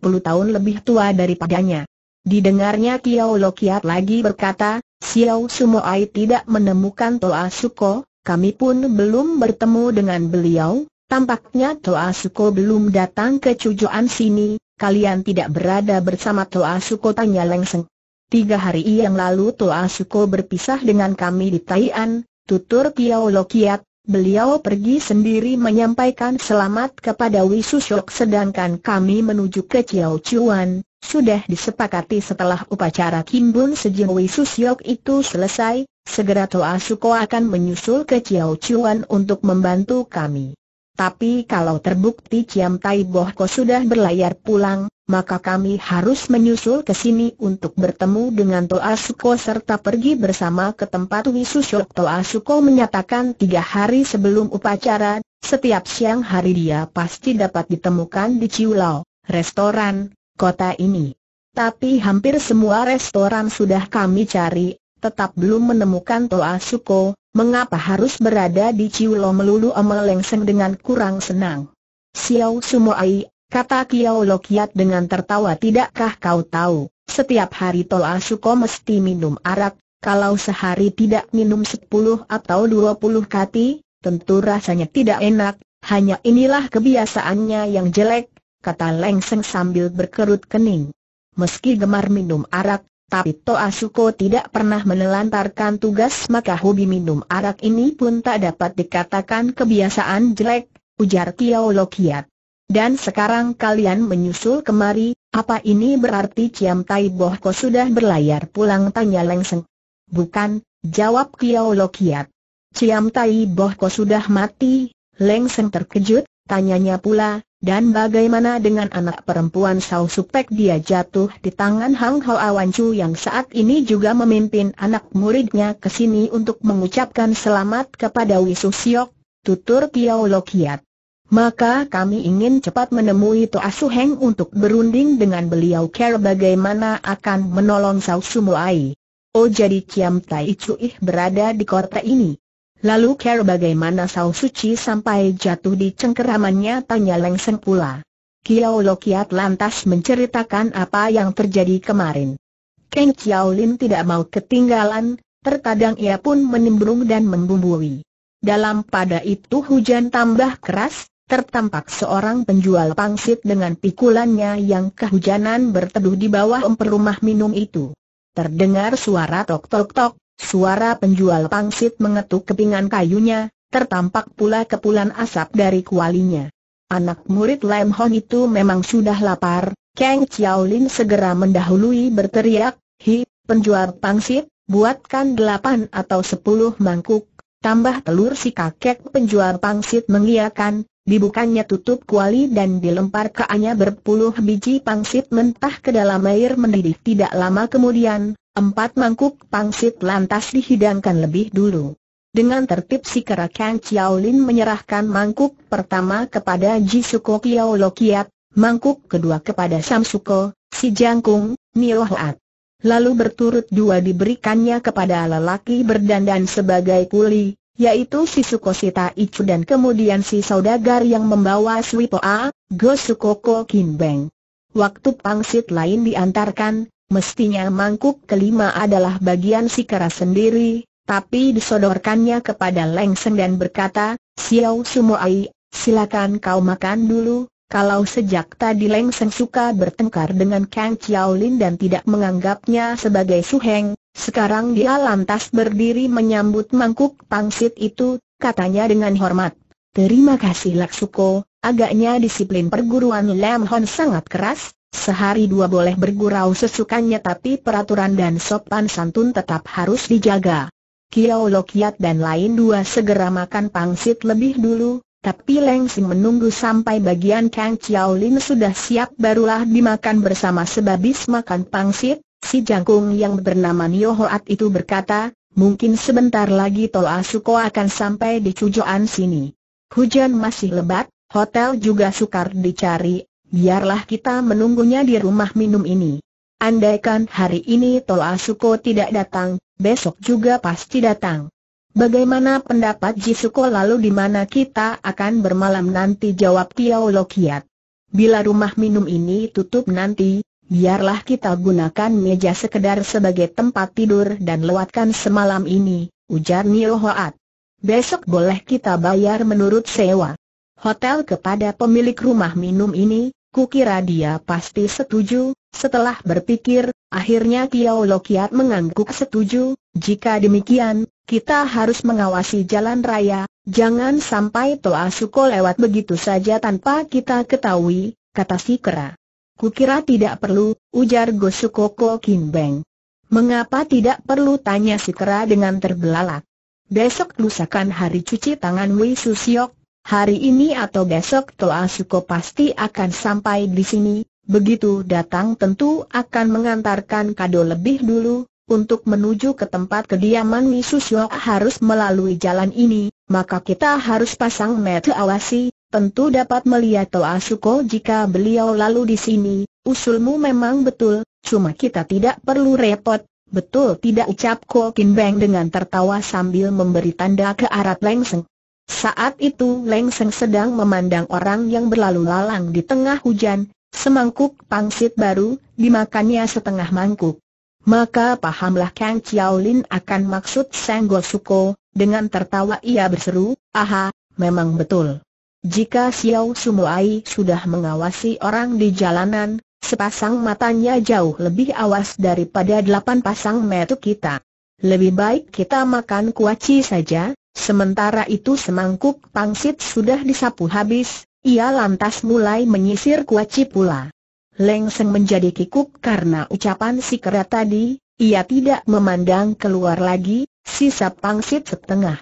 tahun lebih tua daripadanya? Didengarnya Kiao Lokiat lagi berkata, Xiao Sumoai tidak menemukan Toa Suko, kami pun belum bertemu dengan beliau, tampaknya Toa Suko belum datang ke cujuan sini, kalian tidak berada bersama Toa Suko tanya Lengseng. Tiga hari yang lalu Toa Suko berpisah dengan kami di Taian, tutur Kiao Lokiat, beliau pergi sendiri menyampaikan selamat kepada Wisusyok sedangkan kami menuju ke Chiao Chuan, sudah disepakati setelah upacara Kimbun sejeng Wisusyok itu selesai, segera Toa Suko akan menyusul ke Chiao Chuan untuk membantu kami. Tapi kalau terbukti Ciam Tai Bohko sudah berlayar pulang, maka kami harus menyusul ke sini untuk bertemu dengan Toa Suko serta pergi bersama ke tempat Wisusyok. Toa Suko menyatakan tiga hari sebelum upacara, setiap siang hari dia pasti dapat ditemukan di Ciulau, restoran, kota ini. Tapi hampir semua restoran sudah kami cari, tetap belum menemukan Toa Suko, mengapa harus berada di Ciulau melulu Lengseng dengan kurang senang. Xiao Sumoai, Kata Kiao Lokiat dengan tertawa tidakkah kau tahu, setiap hari Toa Suko mesti minum arak, kalau sehari tidak minum 10 atau 20 kati, tentu rasanya tidak enak, hanya inilah kebiasaannya yang jelek, kata Lengseng sambil berkerut kening. Meski gemar minum arak, tapi Toa Suko tidak pernah menelantarkan tugas maka hobi minum arak ini pun tak dapat dikatakan kebiasaan jelek, ujar Kiao Lokiat. Dan sekarang kalian menyusul kemari, apa ini berarti Ciam Tai Bohko sudah berlayar pulang tanya Lengseng? Bukan, jawab Kiao Lokiat. Ciam Tai Bohko sudah mati, Lengseng terkejut, tanyanya pula, dan bagaimana dengan anak perempuan Sao Supek dia jatuh di tangan Hang Ho Awan Chu yang saat ini juga memimpin anak muridnya ke sini untuk mengucapkan selamat kepada Wisu Siok, tutur Kiao Lokiat. Maka kami ingin cepat menemui Toa Suheng untuk berunding dengan beliau care bagaimana akan menolong Sao Sumuai. Oh jadi Ciam Tai Cuih berada di kota ini. Lalu care bagaimana Sao Suci sampai jatuh di cengkeramannya tanya Lengseng pula. Kiao Lokiat lantas menceritakan apa yang terjadi kemarin. Keng Chiao Lin tidak mau ketinggalan, terkadang ia pun menimbrung dan membumbui. Dalam pada itu hujan tambah keras, tertampak seorang penjual pangsit dengan pikulannya yang kehujanan berteduh di bawah emper rumah minum itu. Terdengar suara tok tok tok, suara penjual pangsit mengetuk kepingan kayunya, tertampak pula kepulan asap dari kualinya. Anak murid Lam Hon itu memang sudah lapar, Kang Chiaolin segera mendahului berteriak, Hi, penjual pangsit, buatkan delapan atau sepuluh mangkuk, tambah telur si kakek penjual pangsit mengiyakan, Dibukanya tutup kuali dan dilempar ke Anya berpuluh biji pangsit mentah ke dalam air mendidih. Tidak lama kemudian, empat mangkuk pangsit lantas dihidangkan lebih dulu. Dengan tertib si kera Kang Chiaolin menyerahkan mangkuk pertama kepada Jisuko Kiao Lokiat, mangkuk kedua kepada Samsuko, si Jangkung, Hoat. Lalu berturut dua diberikannya kepada lelaki berdandan sebagai kuli, yaitu si Sukosita Ichu dan kemudian si saudagar yang membawa Swipoa, Gosukoko Kinbeng. Waktu pangsit lain diantarkan, mestinya mangkuk kelima adalah bagian si kera sendiri, tapi disodorkannya kepada Lengseng dan berkata, Xiao Sumoai, silakan kau makan dulu, kalau sejak tadi Lengseng suka bertengkar dengan Kang Chiaolin dan tidak menganggapnya sebagai suheng, sekarang dia lantas berdiri menyambut mangkuk pangsit itu, katanya dengan hormat. Terima kasih Laksuko, agaknya disiplin perguruan Lam Hon sangat keras, sehari dua boleh bergurau sesukanya tapi peraturan dan sopan santun tetap harus dijaga. Kiao Lokiat dan lain dua segera makan pangsit lebih dulu, tapi Leng Sing menunggu sampai bagian Kang Chiao Lin sudah siap barulah dimakan bersama sebabis makan pangsit, Si jangkung yang bernama Nio Hoat itu berkata, mungkin sebentar lagi Toa Suko akan sampai di cujoan sini. Hujan masih lebat, hotel juga sukar dicari, biarlah kita menunggunya di rumah minum ini. Andaikan hari ini Toa Suko tidak datang, besok juga pasti datang. Bagaimana pendapat Jisuko lalu di mana kita akan bermalam nanti jawab Kiao Lokiat. Bila rumah minum ini tutup nanti, biarlah kita gunakan meja sekedar sebagai tempat tidur dan lewatkan semalam ini, ujar Nio Hoat. Besok boleh kita bayar menurut sewa. Hotel kepada pemilik rumah minum ini, kukira dia pasti setuju, setelah berpikir, akhirnya Kiao Lokiat mengangguk setuju, jika demikian, kita harus mengawasi jalan raya, jangan sampai Toa Suko lewat begitu saja tanpa kita ketahui, kata si kera. Kukira tidak perlu, ujar Gosukoko Kimbeng. Mengapa tidak perlu tanya si kera dengan terbelalak. Besok lusakan hari cuci tangan Wei Susiok, hari ini atau besok Toa Suko pasti akan sampai di sini, begitu datang tentu akan mengantarkan kado lebih dulu, untuk menuju ke tempat kediaman Misusyo harus melalui jalan ini, maka kita harus pasang mata awasi, tentu dapat melihat Toa Suko jika beliau lalu di sini, usulmu memang betul, cuma kita tidak perlu repot, betul tidak ucap Ko Kin Beng dengan tertawa sambil memberi tanda ke arah Lengseng. Saat itu Lengseng sedang memandang orang yang berlalu lalang di tengah hujan, semangkuk pangsit baru, dimakannya setengah mangkuk. Maka pahamlah Kang Chiao Lin akan maksud Senggol Suko, dengan tertawa ia berseru, aha, memang betul. Jika Xiao Sumuai sudah mengawasi orang di jalanan, sepasang matanya jauh lebih awas daripada delapan pasang metu kita. Lebih baik kita makan kuaci saja, sementara itu semangkuk pangsit sudah disapu habis, ia lantas mulai menyisir kuaci pula. Leng Seng menjadi kikuk karena ucapan si kera tadi, ia tidak memandang keluar lagi, sisa pangsit setengah.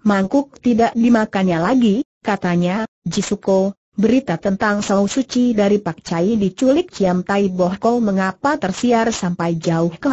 Mangkuk tidak dimakannya lagi, katanya, Jisuko, berita tentang Sau Suci dari Pak Cai diculik Ciam Tai Boh Kau mengapa tersiar sampai jauh ke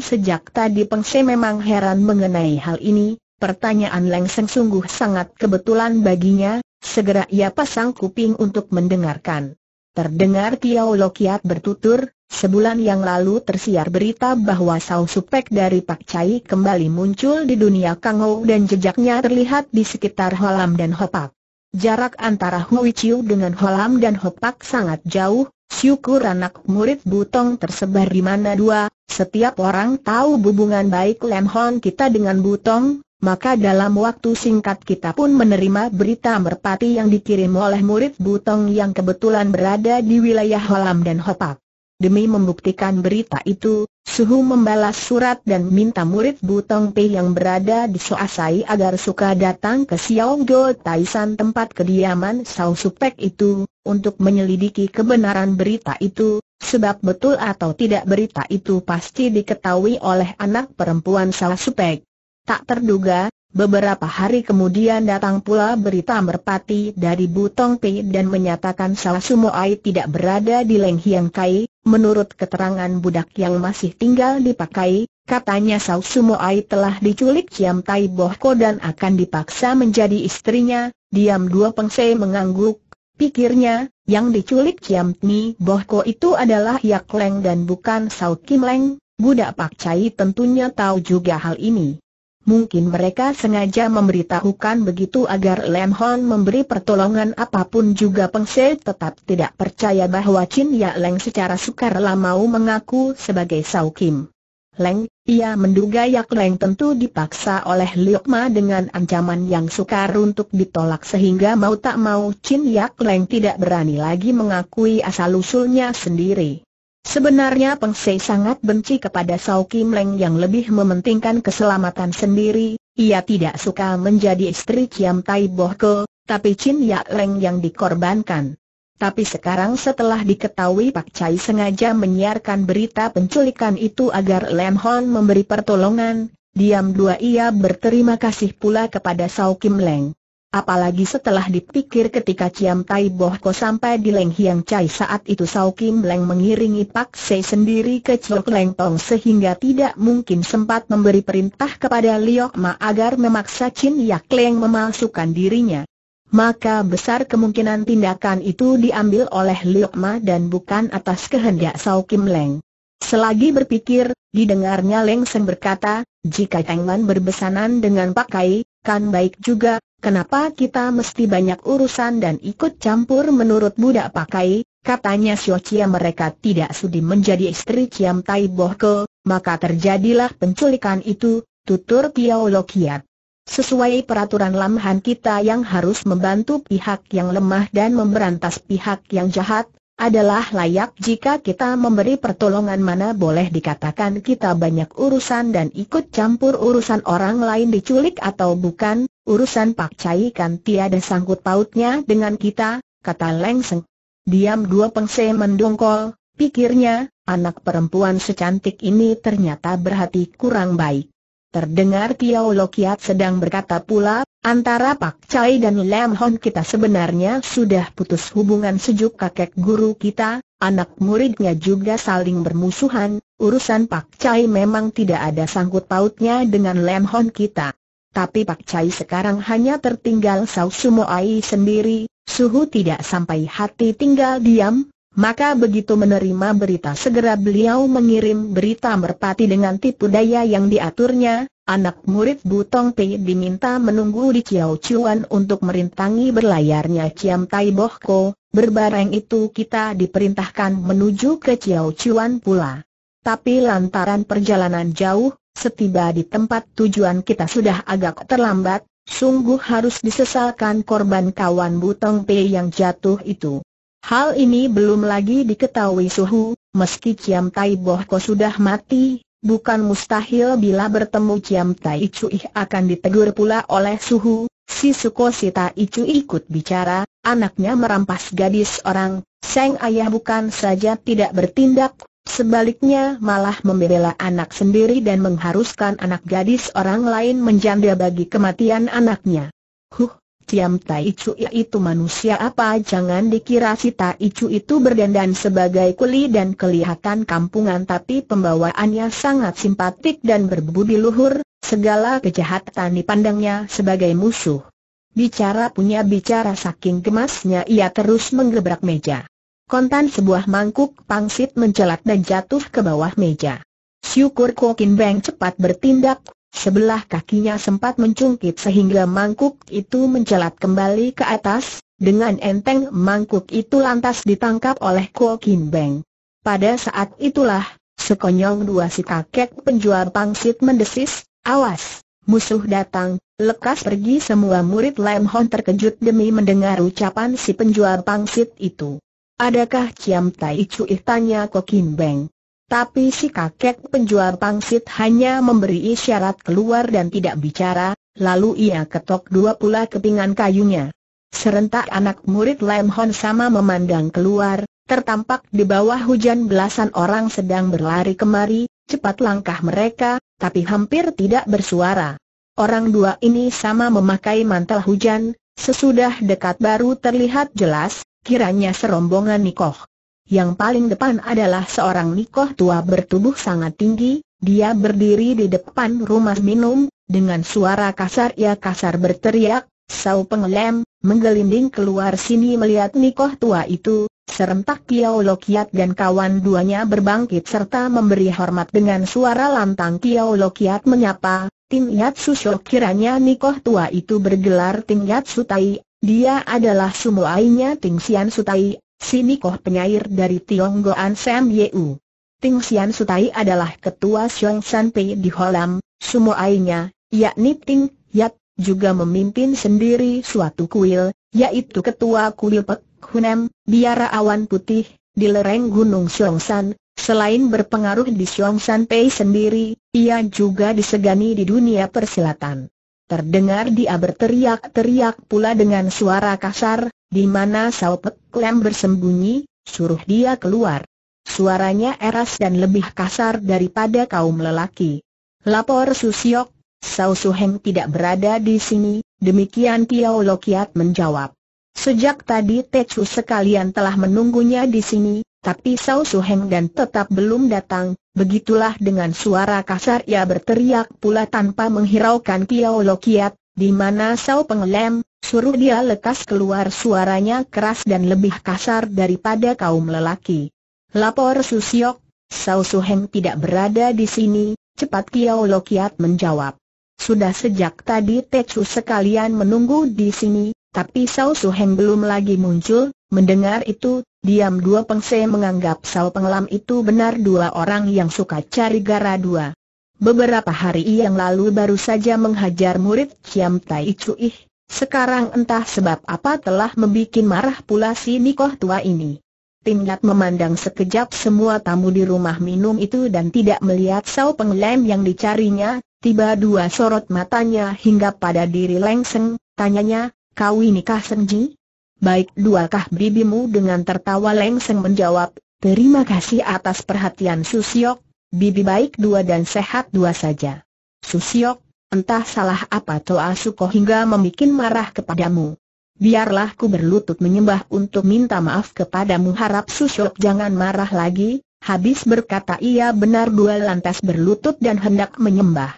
sejak tadi Pengse memang heran mengenai hal ini, pertanyaan Leng Seng sungguh sangat kebetulan baginya, segera ia pasang kuping untuk mendengarkan. Terdengar Kiao Lokiat bertutur, sebulan yang lalu tersiar berita bahwa Sao Supek dari Pak Cai kembali muncul di dunia Kangou dan jejaknya terlihat di sekitar Holam dan Hopak. Jarak antara Hui Chiu dengan Holam dan Hopak sangat jauh, syukur anak murid Butong tersebar di mana dua, setiap orang tahu hubungan baik Lem Hon kita dengan Butong, maka dalam waktu singkat kita pun menerima berita merpati yang dikirim oleh murid Butong yang kebetulan berada di wilayah Holam dan Hopak. Demi membuktikan berita itu, Suhu membalas surat dan minta murid Butong P yang berada di Soasai agar suka datang ke Xiao Go Taisan tempat kediaman Sao Supek itu, untuk menyelidiki kebenaran berita itu, sebab betul atau tidak berita itu pasti diketahui oleh anak perempuan Sao Supek. Tak terduga, beberapa hari kemudian datang pula berita merpati dari Butong Pi dan menyatakan salah Sumoai tidak berada di Leng Hiang Kai, menurut keterangan budak yang masih tinggal dipakai, katanya Sao Sumoai telah diculik Ciam Tai Bohko dan akan dipaksa menjadi istrinya, diam dua pengse mengangguk, pikirnya, yang diculik Ciam Ni Bohko itu adalah Yak Leng dan bukan Sao Kim Leng, budak Pak Cai tentunya tahu juga hal ini. Mungkin mereka sengaja memberitahukan begitu agar Lem Hon memberi pertolongan apa pun juga Peng Se tetap tidak percaya bahwa Chin Ya Leng secara sukarela mau mengaku sebagai Sao Kim. Leng, ia menduga Yak Leng tentu dipaksa oleh Liok Ma dengan ancaman yang sukar untuk ditolak sehingga mau tak mau Chin Yak Leng tidak berani lagi mengakui asal-usulnya sendiri. Sebenarnya Peng Sei sangat benci kepada Sao Kim Leng yang lebih mementingkan keselamatan sendiri, ia tidak suka menjadi istri Chiam Tai Boh Ke, tapi Chin Ya Leng yang dikorbankan. Tapi sekarang setelah diketahui Pak Chai sengaja menyiarkan berita penculikan itu agar Lem Hon memberi pertolongan, diam dua ia berterima kasih pula kepada Sao Kim Leng. Apalagi setelah dipikir ketika Ciam Tai Boh Ko sampai di Leng Hiang Chai saat itu Sao Kim Leng mengiringi Pak Se sendiri ke Chok Leng Tong sehingga tidak mungkin sempat memberi perintah kepada Liok Ma agar memaksa Chin Yak Leng memalsukan dirinya. Maka besar kemungkinan tindakan itu diambil oleh Liok Ma dan bukan atas kehendak Sao Kim Leng. Selagi berpikir, didengarnya Leng Seng berkata, jika Tengman berbesanan dengan Pak Kai, kan baik juga, Kenapa kita mesti banyak urusan dan ikut campur menurut budak pakai, katanya Siocia mereka tidak sudi menjadi istri Ciam Tai Bohke, maka terjadilah penculikan itu, tutur Kiao Lokiat. Sesuai peraturan lamhan kita yang harus membantu pihak yang lemah dan memberantas pihak yang jahat, adalah layak jika kita memberi pertolongan mana boleh dikatakan kita banyak urusan dan ikut campur urusan orang lain diculik atau bukan, urusan Pak Cai kan tiada sangkut pautnya dengan kita, kata Leng Seng. Diam dua pengse mendongkol, pikirnya, anak perempuan secantik ini ternyata berhati kurang baik. Terdengar Kiao Lokiat sedang berkata pula, antara Pak Chai dan Lam Hon kita sebenarnya sudah putus hubungan sejuk kakek guru kita, anak muridnya juga saling bermusuhan, urusan Pak Chai memang tidak ada sangkut pautnya dengan Lam Hon kita. Tapi Pak Chai sekarang hanya tertinggal Sau Sumo Ai sendiri, suhu tidak sampai hati tinggal diam, maka begitu menerima berita segera beliau mengirim berita merpati dengan tipu daya yang diaturnya, anak murid Butong Pei diminta menunggu di Chiao Chuan untuk merintangi berlayarnya Chiam Tai Boh Ko, berbareng itu kita diperintahkan menuju ke Chiao Chuan pula. Tapi lantaran perjalanan jauh, setiba di tempat tujuan kita sudah agak terlambat, sungguh harus disesalkan korban kawan Butong Pei yang jatuh itu. Hal ini belum lagi diketahui suhu, meski Ciam Tai Boh Ko sudah mati, bukan mustahil bila bertemu Ciam Tai Cui akan ditegur pula oleh suhu. Si Suko Si Tai Cui ikut bicara, anaknya merampas gadis orang, Seng ayah bukan saja tidak bertindak, sebaliknya malah membela anak sendiri dan mengharuskan anak gadis orang lain menjanda bagi kematian anaknya. Huh, Tiam Tai Chu itu manusia apa jangan dikira si Tai Chu itu berdandan sebagai kuli dan kelihatan kampungan tapi pembawaannya sangat simpatik dan berbudi luhur, segala kejahatan dipandangnya sebagai musuh. Bicara punya bicara saking gemasnya ia terus menggebrak meja. Kontan sebuah mangkuk pangsit mencelat dan jatuh ke bawah meja. Syukur Kokin Beng cepat bertindak, Sebelah kakinya sempat mencungkit sehingga mangkuk itu mencelat kembali ke atas, dengan enteng mangkuk itu lantas ditangkap oleh Ko Kim Beng. Pada saat itulah, sekonyong dua si kakek penjual pangsit mendesis, awas, musuh datang, lekas pergi semua murid Lam Hon terkejut demi mendengar ucapan si penjual pangsit itu. Adakah Ciam Tai Cui tanya Ko Kim Beng? Tapi si kakek penjual pangsit hanya memberi isyarat keluar dan tidak bicara, lalu ia ketok dua pula kepingan kayunya. Serentak anak murid Lam Hon sama memandang keluar, tertampak di bawah hujan belasan orang sedang berlari kemari, cepat langkah mereka, tapi hampir tidak bersuara. Orang dua ini sama memakai mantel hujan, sesudah dekat baru terlihat jelas, kiranya serombongan Nikoh. Yang paling depan adalah seorang nikoh tua bertubuh sangat tinggi, dia berdiri di depan rumah minum, dengan suara kasar ia kasar berteriak, Sau pengelem, menggelinding keluar sini melihat nikoh tua itu, serentak Kiao Lokiat dan kawan duanya berbangkit serta memberi hormat dengan suara lantang Kiao Lokiat menyapa, Ting Yat Susyo kiranya nikoh tua itu bergelar Ting Yat Sutai, dia adalah sumuainya Ting Sian Sutai, Si Nikoh penyair dari Tionggoan Sam Yeu. Ting Sian Sutai adalah ketua Xiong San Pei di Holam, semuanya, yakni Ting Yat, juga memimpin sendiri suatu kuil, yaitu ketua kuil Pek Hunem, biara awan putih, di lereng Gunung Xiong San. Selain berpengaruh di Xiong San Pei sendiri, ia juga disegani di dunia persilatan. Terdengar dia berteriak-teriak pula dengan suara kasar, di mana Sao Pek Lem bersembunyi, suruh dia keluar. Suaranya eras dan lebih kasar daripada kaum lelaki. Lapor Susiok, Sao Suheng tidak berada di sini, demikian Kiao Lokiat menjawab. Sejak tadi Tecu sekalian telah menunggunya di sini, tapi Sao Suheng dan tetap belum datang, begitulah dengan suara kasar ia berteriak pula tanpa menghiraukan Kiao Lokiat, di mana Sao Pengelem, Suruh dia lekas keluar suaranya keras dan lebih kasar daripada kaum lelaki. Lapor Susiok, Sao Suheng tidak berada di sini, cepat Kiao Lokiat menjawab. Sudah sejak tadi Tecu sekalian menunggu di sini, tapi Sao Suheng belum lagi muncul, mendengar itu, diam dua pengse menganggap Sao Pengelam itu benar dua orang yang suka cari gara dua. Beberapa hari yang lalu baru saja menghajar murid Chiam Tai Cuih, sekarang entah sebab apa telah membuat marah pula si Nikoh tua ini. Tingkat memandang sekejap semua tamu di rumah minum itu dan tidak melihat Sao Penglem yang dicarinya, tiba dua sorot matanya hingga pada diri Lengseng, tanyanya, kau ini kah Senji? Baik duakah bibimu dengan tertawa Lengseng menjawab, terima kasih atas perhatian Susiok, bibi baik dua dan sehat dua saja. Susiok, entah salah apa Toa Suko hingga membuat marah kepadamu. Biarlah ku berlutut menyembah untuk minta maaf kepadamu harap Susiok jangan marah lagi, habis berkata ia benar dua lantas berlutut dan hendak menyembah.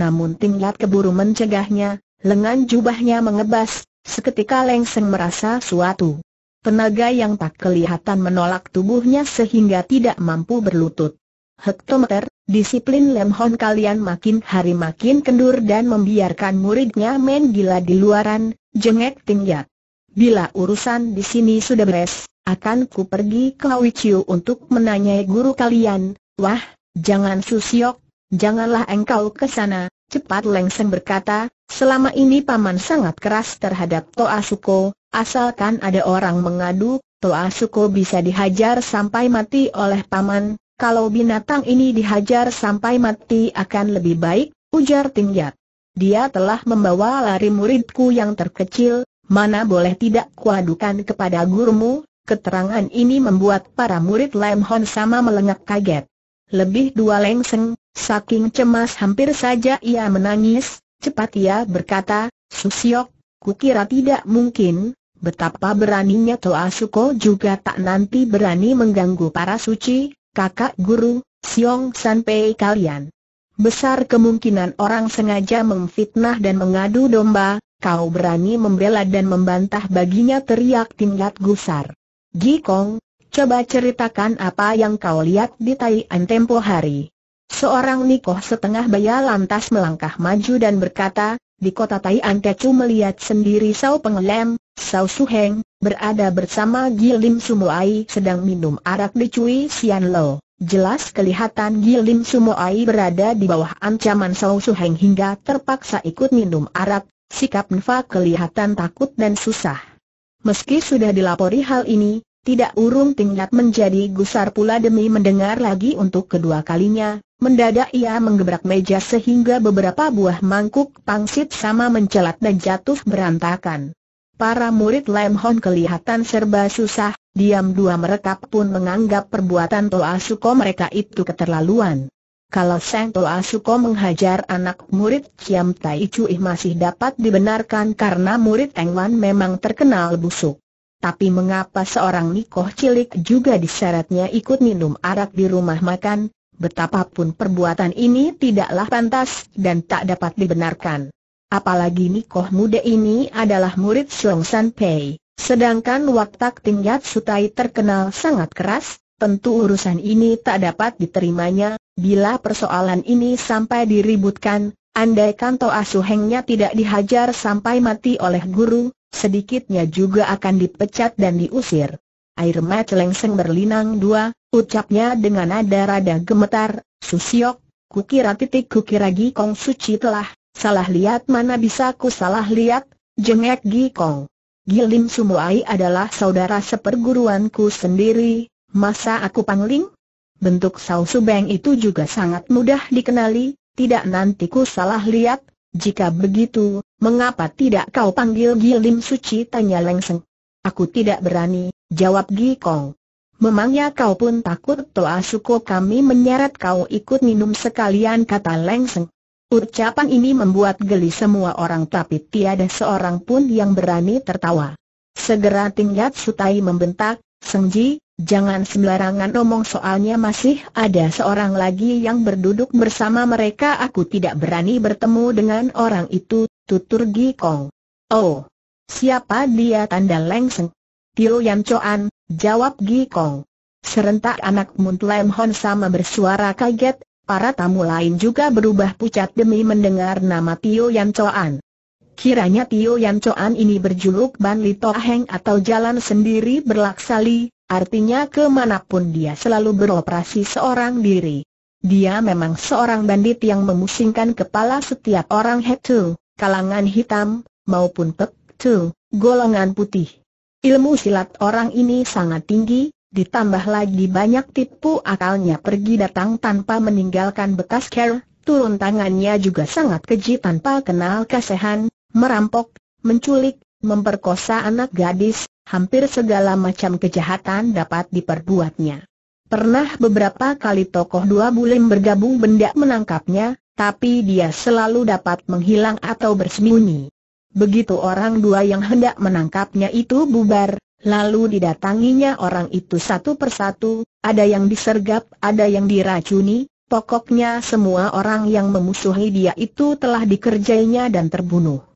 Namun tingkat keburu mencegahnya, lengan jubahnya mengebas, seketika Lengseng merasa suatu tenaga yang tak kelihatan menolak tubuhnya sehingga tidak mampu berlutut. Hektometer, disiplin Lem Hon kalian makin hari makin kendur dan membiarkan muridnya main gila di luaran, jengek tingkat. Bila urusan di sini sudah beres, akan ku pergi ke Wichiu untuk menanyai guru kalian. Wah, jangan Susiok, janganlah engkau ke sana, cepat Lengseng berkata, selama ini paman sangat keras terhadap Toa Suko, Asalkan ada orang mengadu, Toa Suko bisa dihajar sampai mati oleh paman, kalau binatang ini dihajar sampai mati akan lebih baik, ujar Tingyat. Dia telah membawa lari muridku yang terkecil, mana boleh tidak kuadukan kepada gurumu, keterangan ini membuat para murid Lem Hon sama melengak kaget. Lebih dua lengseng, saking cemas hampir saja ia menangis, cepat ia berkata, Susiok, kukira tidak mungkin, Betapa beraninya Toa Suko juga tak nanti berani mengganggu para suci, kakak guru, Siong Sanpei kalian. Besar kemungkinan orang sengaja memfitnah dan mengadu domba, kau berani membela dan membantah baginya teriak tingkat gusar. Gikong, coba ceritakan apa yang kau lihat di Taian tempo hari. Seorang nikoh setengah baya lantas melangkah maju dan berkata, di kota Taian Tecu melihat sendiri Sao Pengelem, Sao Suheng, berada bersama Gilim Sumuai sedang minum arak di Cui Sian Lo. Jelas kelihatan Gilim Sumuai berada di bawah ancaman Sao Suheng hingga terpaksa ikut minum arak, sikap Nfa kelihatan takut dan susah. Meski sudah dilapori hal ini, tidak urung tingkat menjadi gusar pula demi mendengar lagi untuk kedua kalinya, mendadak ia menggebrak meja sehingga beberapa buah mangkuk pangsit sama mencelat dan jatuh berantakan. Para murid Lam Hon kelihatan serba susah, diam dua mereka pun menganggap perbuatan Toa Suko mereka itu keterlaluan. Kalau Sang Toa Suko menghajar anak murid Chiam Tai Cui masih dapat dibenarkan karena murid Eng Wan memang terkenal busuk. Tapi mengapa seorang nikoh cilik juga diseretnya ikut minum arak di rumah makan, betapapun perbuatan ini tidaklah pantas dan tak dapat dibenarkan. Apalagi Nikoh muda ini adalah murid Xiong San Pei, sedangkan Waktak Tingkat Sutai terkenal sangat keras, tentu urusan ini tak dapat diterimanya, bila persoalan ini sampai diributkan, andaikan Toa Suhengnya tidak dihajar sampai mati oleh guru, sedikitnya juga akan dipecat dan diusir. Air mata lengseng berlinang dua, ucapnya dengan nada rada gemetar, Susiok, kukira titik kukira Gikong Suci telah Salah lihat mana bisa ku salah lihat, jengek Gi Kong. Gilim Sumuai adalah saudara seperguruanku sendiri, masa aku pangling? Bentuk Sao Subeng itu juga sangat mudah dikenali, tidak nanti ku salah lihat, jika begitu, mengapa tidak kau panggil Gilim Suci tanya Lengseng? Aku tidak berani, jawab Gi Kong. Memangnya kau pun takut Toa Suko kami menyeret kau ikut minum sekalian kata Lengseng. Ucapan ini membuat geli semua orang tapi tiada seorang pun yang berani tertawa. Segera tingkat Sutai membentak, Sengji, jangan sembarangan omong soalnya masih ada seorang lagi yang berduduk bersama mereka aku tidak berani bertemu dengan orang itu, tutur Gikong. Oh, siapa dia tanda lengseng? Tio Yan Choan, jawab Gikong. Serentak anak Muntlem Hon sama bersuara kaget, Para tamu lain juga berubah pucat demi mendengar nama Tio Yan Choan. Kiranya Tio Yan Choan ini berjuluk Ban Li Heng atau jalan sendiri berlaksali, artinya ke mana pun dia selalu beroperasi seorang diri. Dia memang seorang bandit yang memusingkan kepala setiap orang hetu, kalangan hitam, maupun pek tu, golongan putih. Ilmu silat orang ini sangat tinggi, Ditambah lagi banyak tipu akalnya pergi datang tanpa meninggalkan bekas care, turun tangannya juga sangat keji tanpa kenal kasihan, merampok, menculik, memperkosa anak gadis, hampir segala macam kejahatan dapat diperbuatnya. Pernah beberapa kali tokoh dua bulim bergabung benda menangkapnya, tapi dia selalu dapat menghilang atau bersembunyi. Begitu orang dua yang hendak menangkapnya itu bubar, lalu didatanginya orang itu satu persatu, ada yang disergap, ada yang diracuni, pokoknya semua orang yang memusuhi dia itu telah dikerjainya dan terbunuh.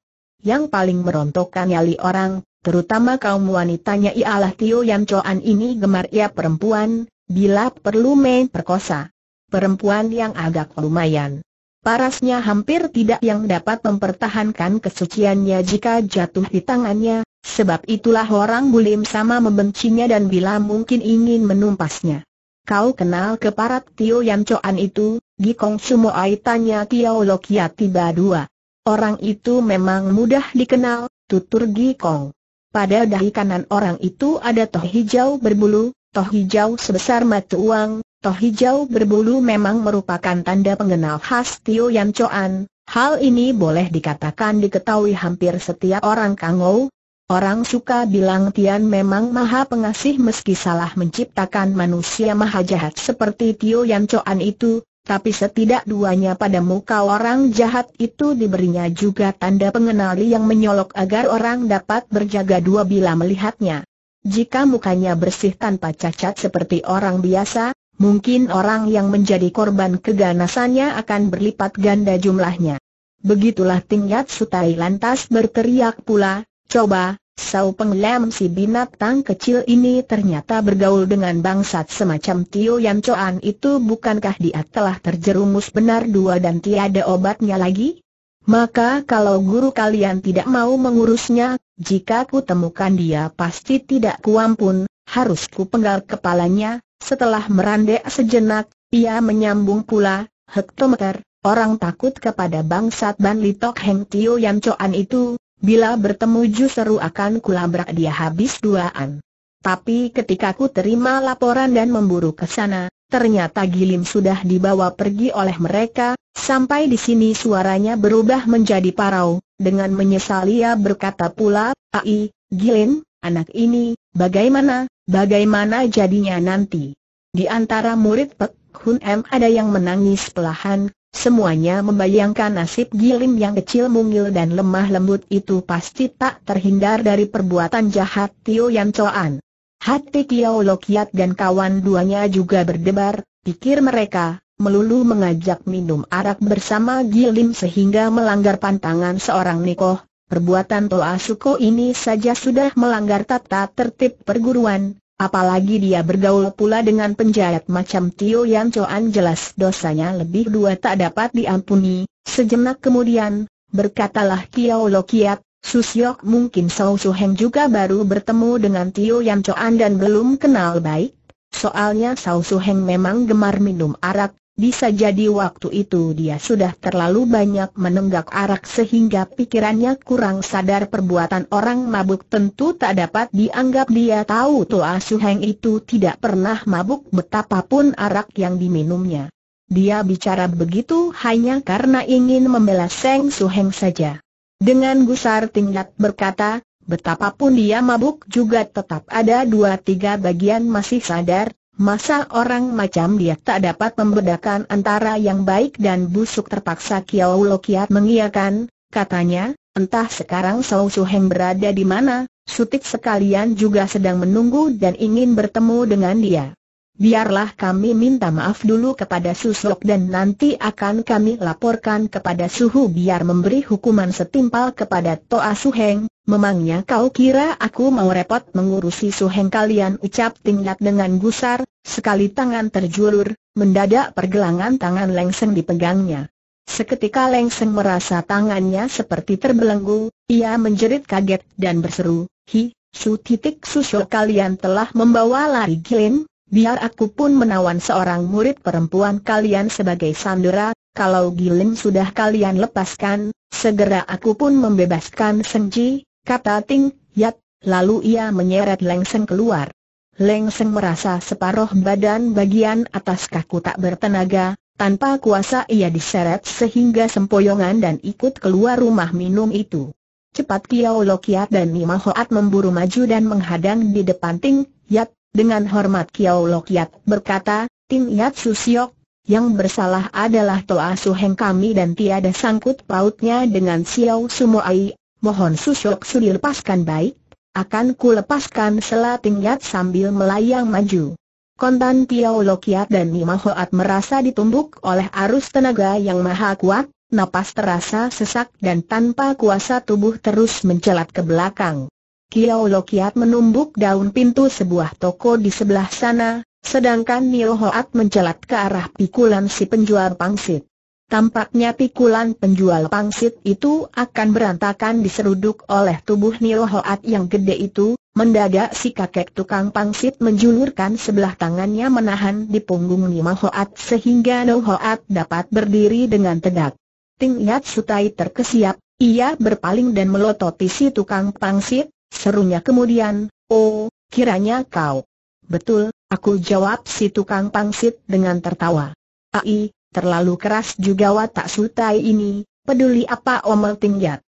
Yang paling merontokkan nyali orang, terutama kaum wanitanya ialah Tio Yan Choan ini gemar ia perempuan, bila perlu main perkosa. Perempuan yang agak lumayan. Parasnya hampir tidak yang dapat mempertahankan kesuciannya jika jatuh di tangannya, sebab itulah orang bulim sama membencinya dan bila mungkin ingin menumpasnya. Kau kenal keparat Tio Yan Choan itu, Gikong Sumo tanya Kiao Lokia tiba dua. Orang itu memang mudah dikenal, tutur Gikong. Pada dahi kanan orang itu ada toh hijau berbulu, toh hijau sebesar mata uang, Toh hijau berbulu memang merupakan tanda pengenal khas Tio Yan Choan. Hal ini boleh dikatakan diketahui hampir setiap orang Kangou. Orang suka bilang Tian memang maha pengasih meski salah menciptakan manusia maha jahat seperti Tio Yan Choan itu, tapi setidak duanya pada muka orang jahat itu diberinya juga tanda pengenali yang menyolok agar orang dapat berjaga dua bila melihatnya. Jika mukanya bersih tanpa cacat seperti orang biasa, mungkin orang yang menjadi korban keganasannya akan berlipat ganda jumlahnya. Begitulah tingkat Sutai lantas berteriak pula, coba, Sau Penglem si binatang kecil ini ternyata bergaul dengan bangsat semacam Tio Yan Choan itu bukankah dia telah terjerumus benar dua dan tiada obatnya lagi? Maka kalau guru kalian tidak mau mengurusnya, jika ku temukan dia pasti tidak kuampun, harus ku penggal kepalanya, setelah merandek sejenak, ia menyambung pula, hektometer, orang takut kepada bangsat Ban Litok Heng Tio Yan Choan itu, bila bertemu justru akan kulabrak dia habis duaan. Tapi ketika ku terima laporan dan memburu ke sana, ternyata Gilim sudah dibawa pergi oleh mereka, sampai di sini suaranya berubah menjadi parau, dengan menyesal ia berkata pula, Ai, Gilim, anak ini, bagaimana, Bagaimana jadinya nanti? Di antara murid Pek Hun M ada yang menangis pelahan, semuanya membayangkan nasib Gilim yang kecil mungil dan lemah lembut itu pasti tak terhindar dari perbuatan jahat Tio Yan Choan. Hati Kiao Lokiat dan kawan duanya juga berdebar, pikir mereka, melulu mengajak minum arak bersama Gilim sehingga melanggar pantangan seorang Nikoh, Perbuatan Toa Suko ini saja sudah melanggar tata tertib perguruan, apalagi dia bergaul pula dengan penjahat macam Tio Yan Choan jelas dosanya lebih dua tak dapat diampuni. Sejenak kemudian, berkatalah Kiao Lokiat, Susyok mungkin Sau Su Heng juga baru bertemu dengan Tio Yan Choan dan belum kenal baik. Soalnya Sau Su Heng memang gemar minum arak, bisa jadi waktu itu dia sudah terlalu banyak menenggak arak sehingga pikirannya kurang sadar perbuatan orang mabuk tentu tak dapat dianggap dia tahu Toa Suheng itu tidak pernah mabuk betapapun arak yang diminumnya. Dia bicara begitu hanya karena ingin membela Seng Suheng saja. Dengan gusar tingkat berkata, betapapun dia mabuk juga tetap ada dua tiga bagian masih sadar, Masa orang macam dia tak dapat membedakan antara yang baik dan busuk terpaksa Kiao Lokiat mengiyakan, katanya, entah sekarang Sau Su Heng berada di mana, Sutik sekalian juga sedang menunggu dan ingin bertemu dengan dia. Biarlah kami minta maaf dulu kepada Susok dan nanti akan kami laporkan kepada Suhu biar memberi hukuman setimpal kepada Toa Suheng. Memangnya kau kira aku mau repot mengurusi Suheng kalian ucap tingkat dengan gusar, sekali tangan terjulur, mendadak pergelangan tangan lengseng dipegangnya. Seketika lengseng merasa tangannya seperti terbelenggu, ia menjerit kaget dan berseru, Hi, Su titik susu kalian telah membawa lari Gilin, Biar aku pun menawan seorang murid perempuan kalian sebagai sandera, kalau Gilim sudah kalian lepaskan, segera aku pun membebaskan Senji, kata Ting, Yat, lalu ia menyeret Lengseng keluar. Lengseng merasa separuh badan bagian atas kaku tak bertenaga, tanpa kuasa ia diseret sehingga sempoyongan dan ikut keluar rumah minum itu. Cepat Kiao Lokiat dan Nima Hoat memburu maju dan menghadang di depan Ting, Yat, dengan hormat Kiao Lokiat berkata, Ting Yat Susiok, yang bersalah adalah Toa Suheng kami dan tiada sangkut pautnya dengan Xiao Sumoai, mohon Susok Su lepaskan baik, akan ku lepaskan selating yat sambil melayang maju. Kontan Tiao Lokiat dan Nima Hoat merasa ditumbuk oleh arus tenaga yang maha kuat, napas terasa sesak dan tanpa kuasa tubuh terus mencelat ke belakang. Kiao Lokiat menumbuk daun pintu sebuah toko di sebelah sana, sedangkan Nio Hoat mencelat ke arah pikulan si penjual pangsit. Tampaknya pikulan penjual pangsit itu akan berantakan diseruduk oleh tubuh Nio Hoat yang gede itu, mendadak si kakek tukang pangsit menjulurkan sebelah tangannya menahan di punggung Nio Hoat sehingga Nio Hoat dapat berdiri dengan tegak. Ting Yat Sutai terkesiap, ia berpaling dan melototi si tukang pangsit, serunya kemudian, oh, kiranya kau. Betul, Aku jawab si tukang pangsit dengan tertawa. Ai, terlalu keras juga watak sutai ini, peduli apa omel tinggat.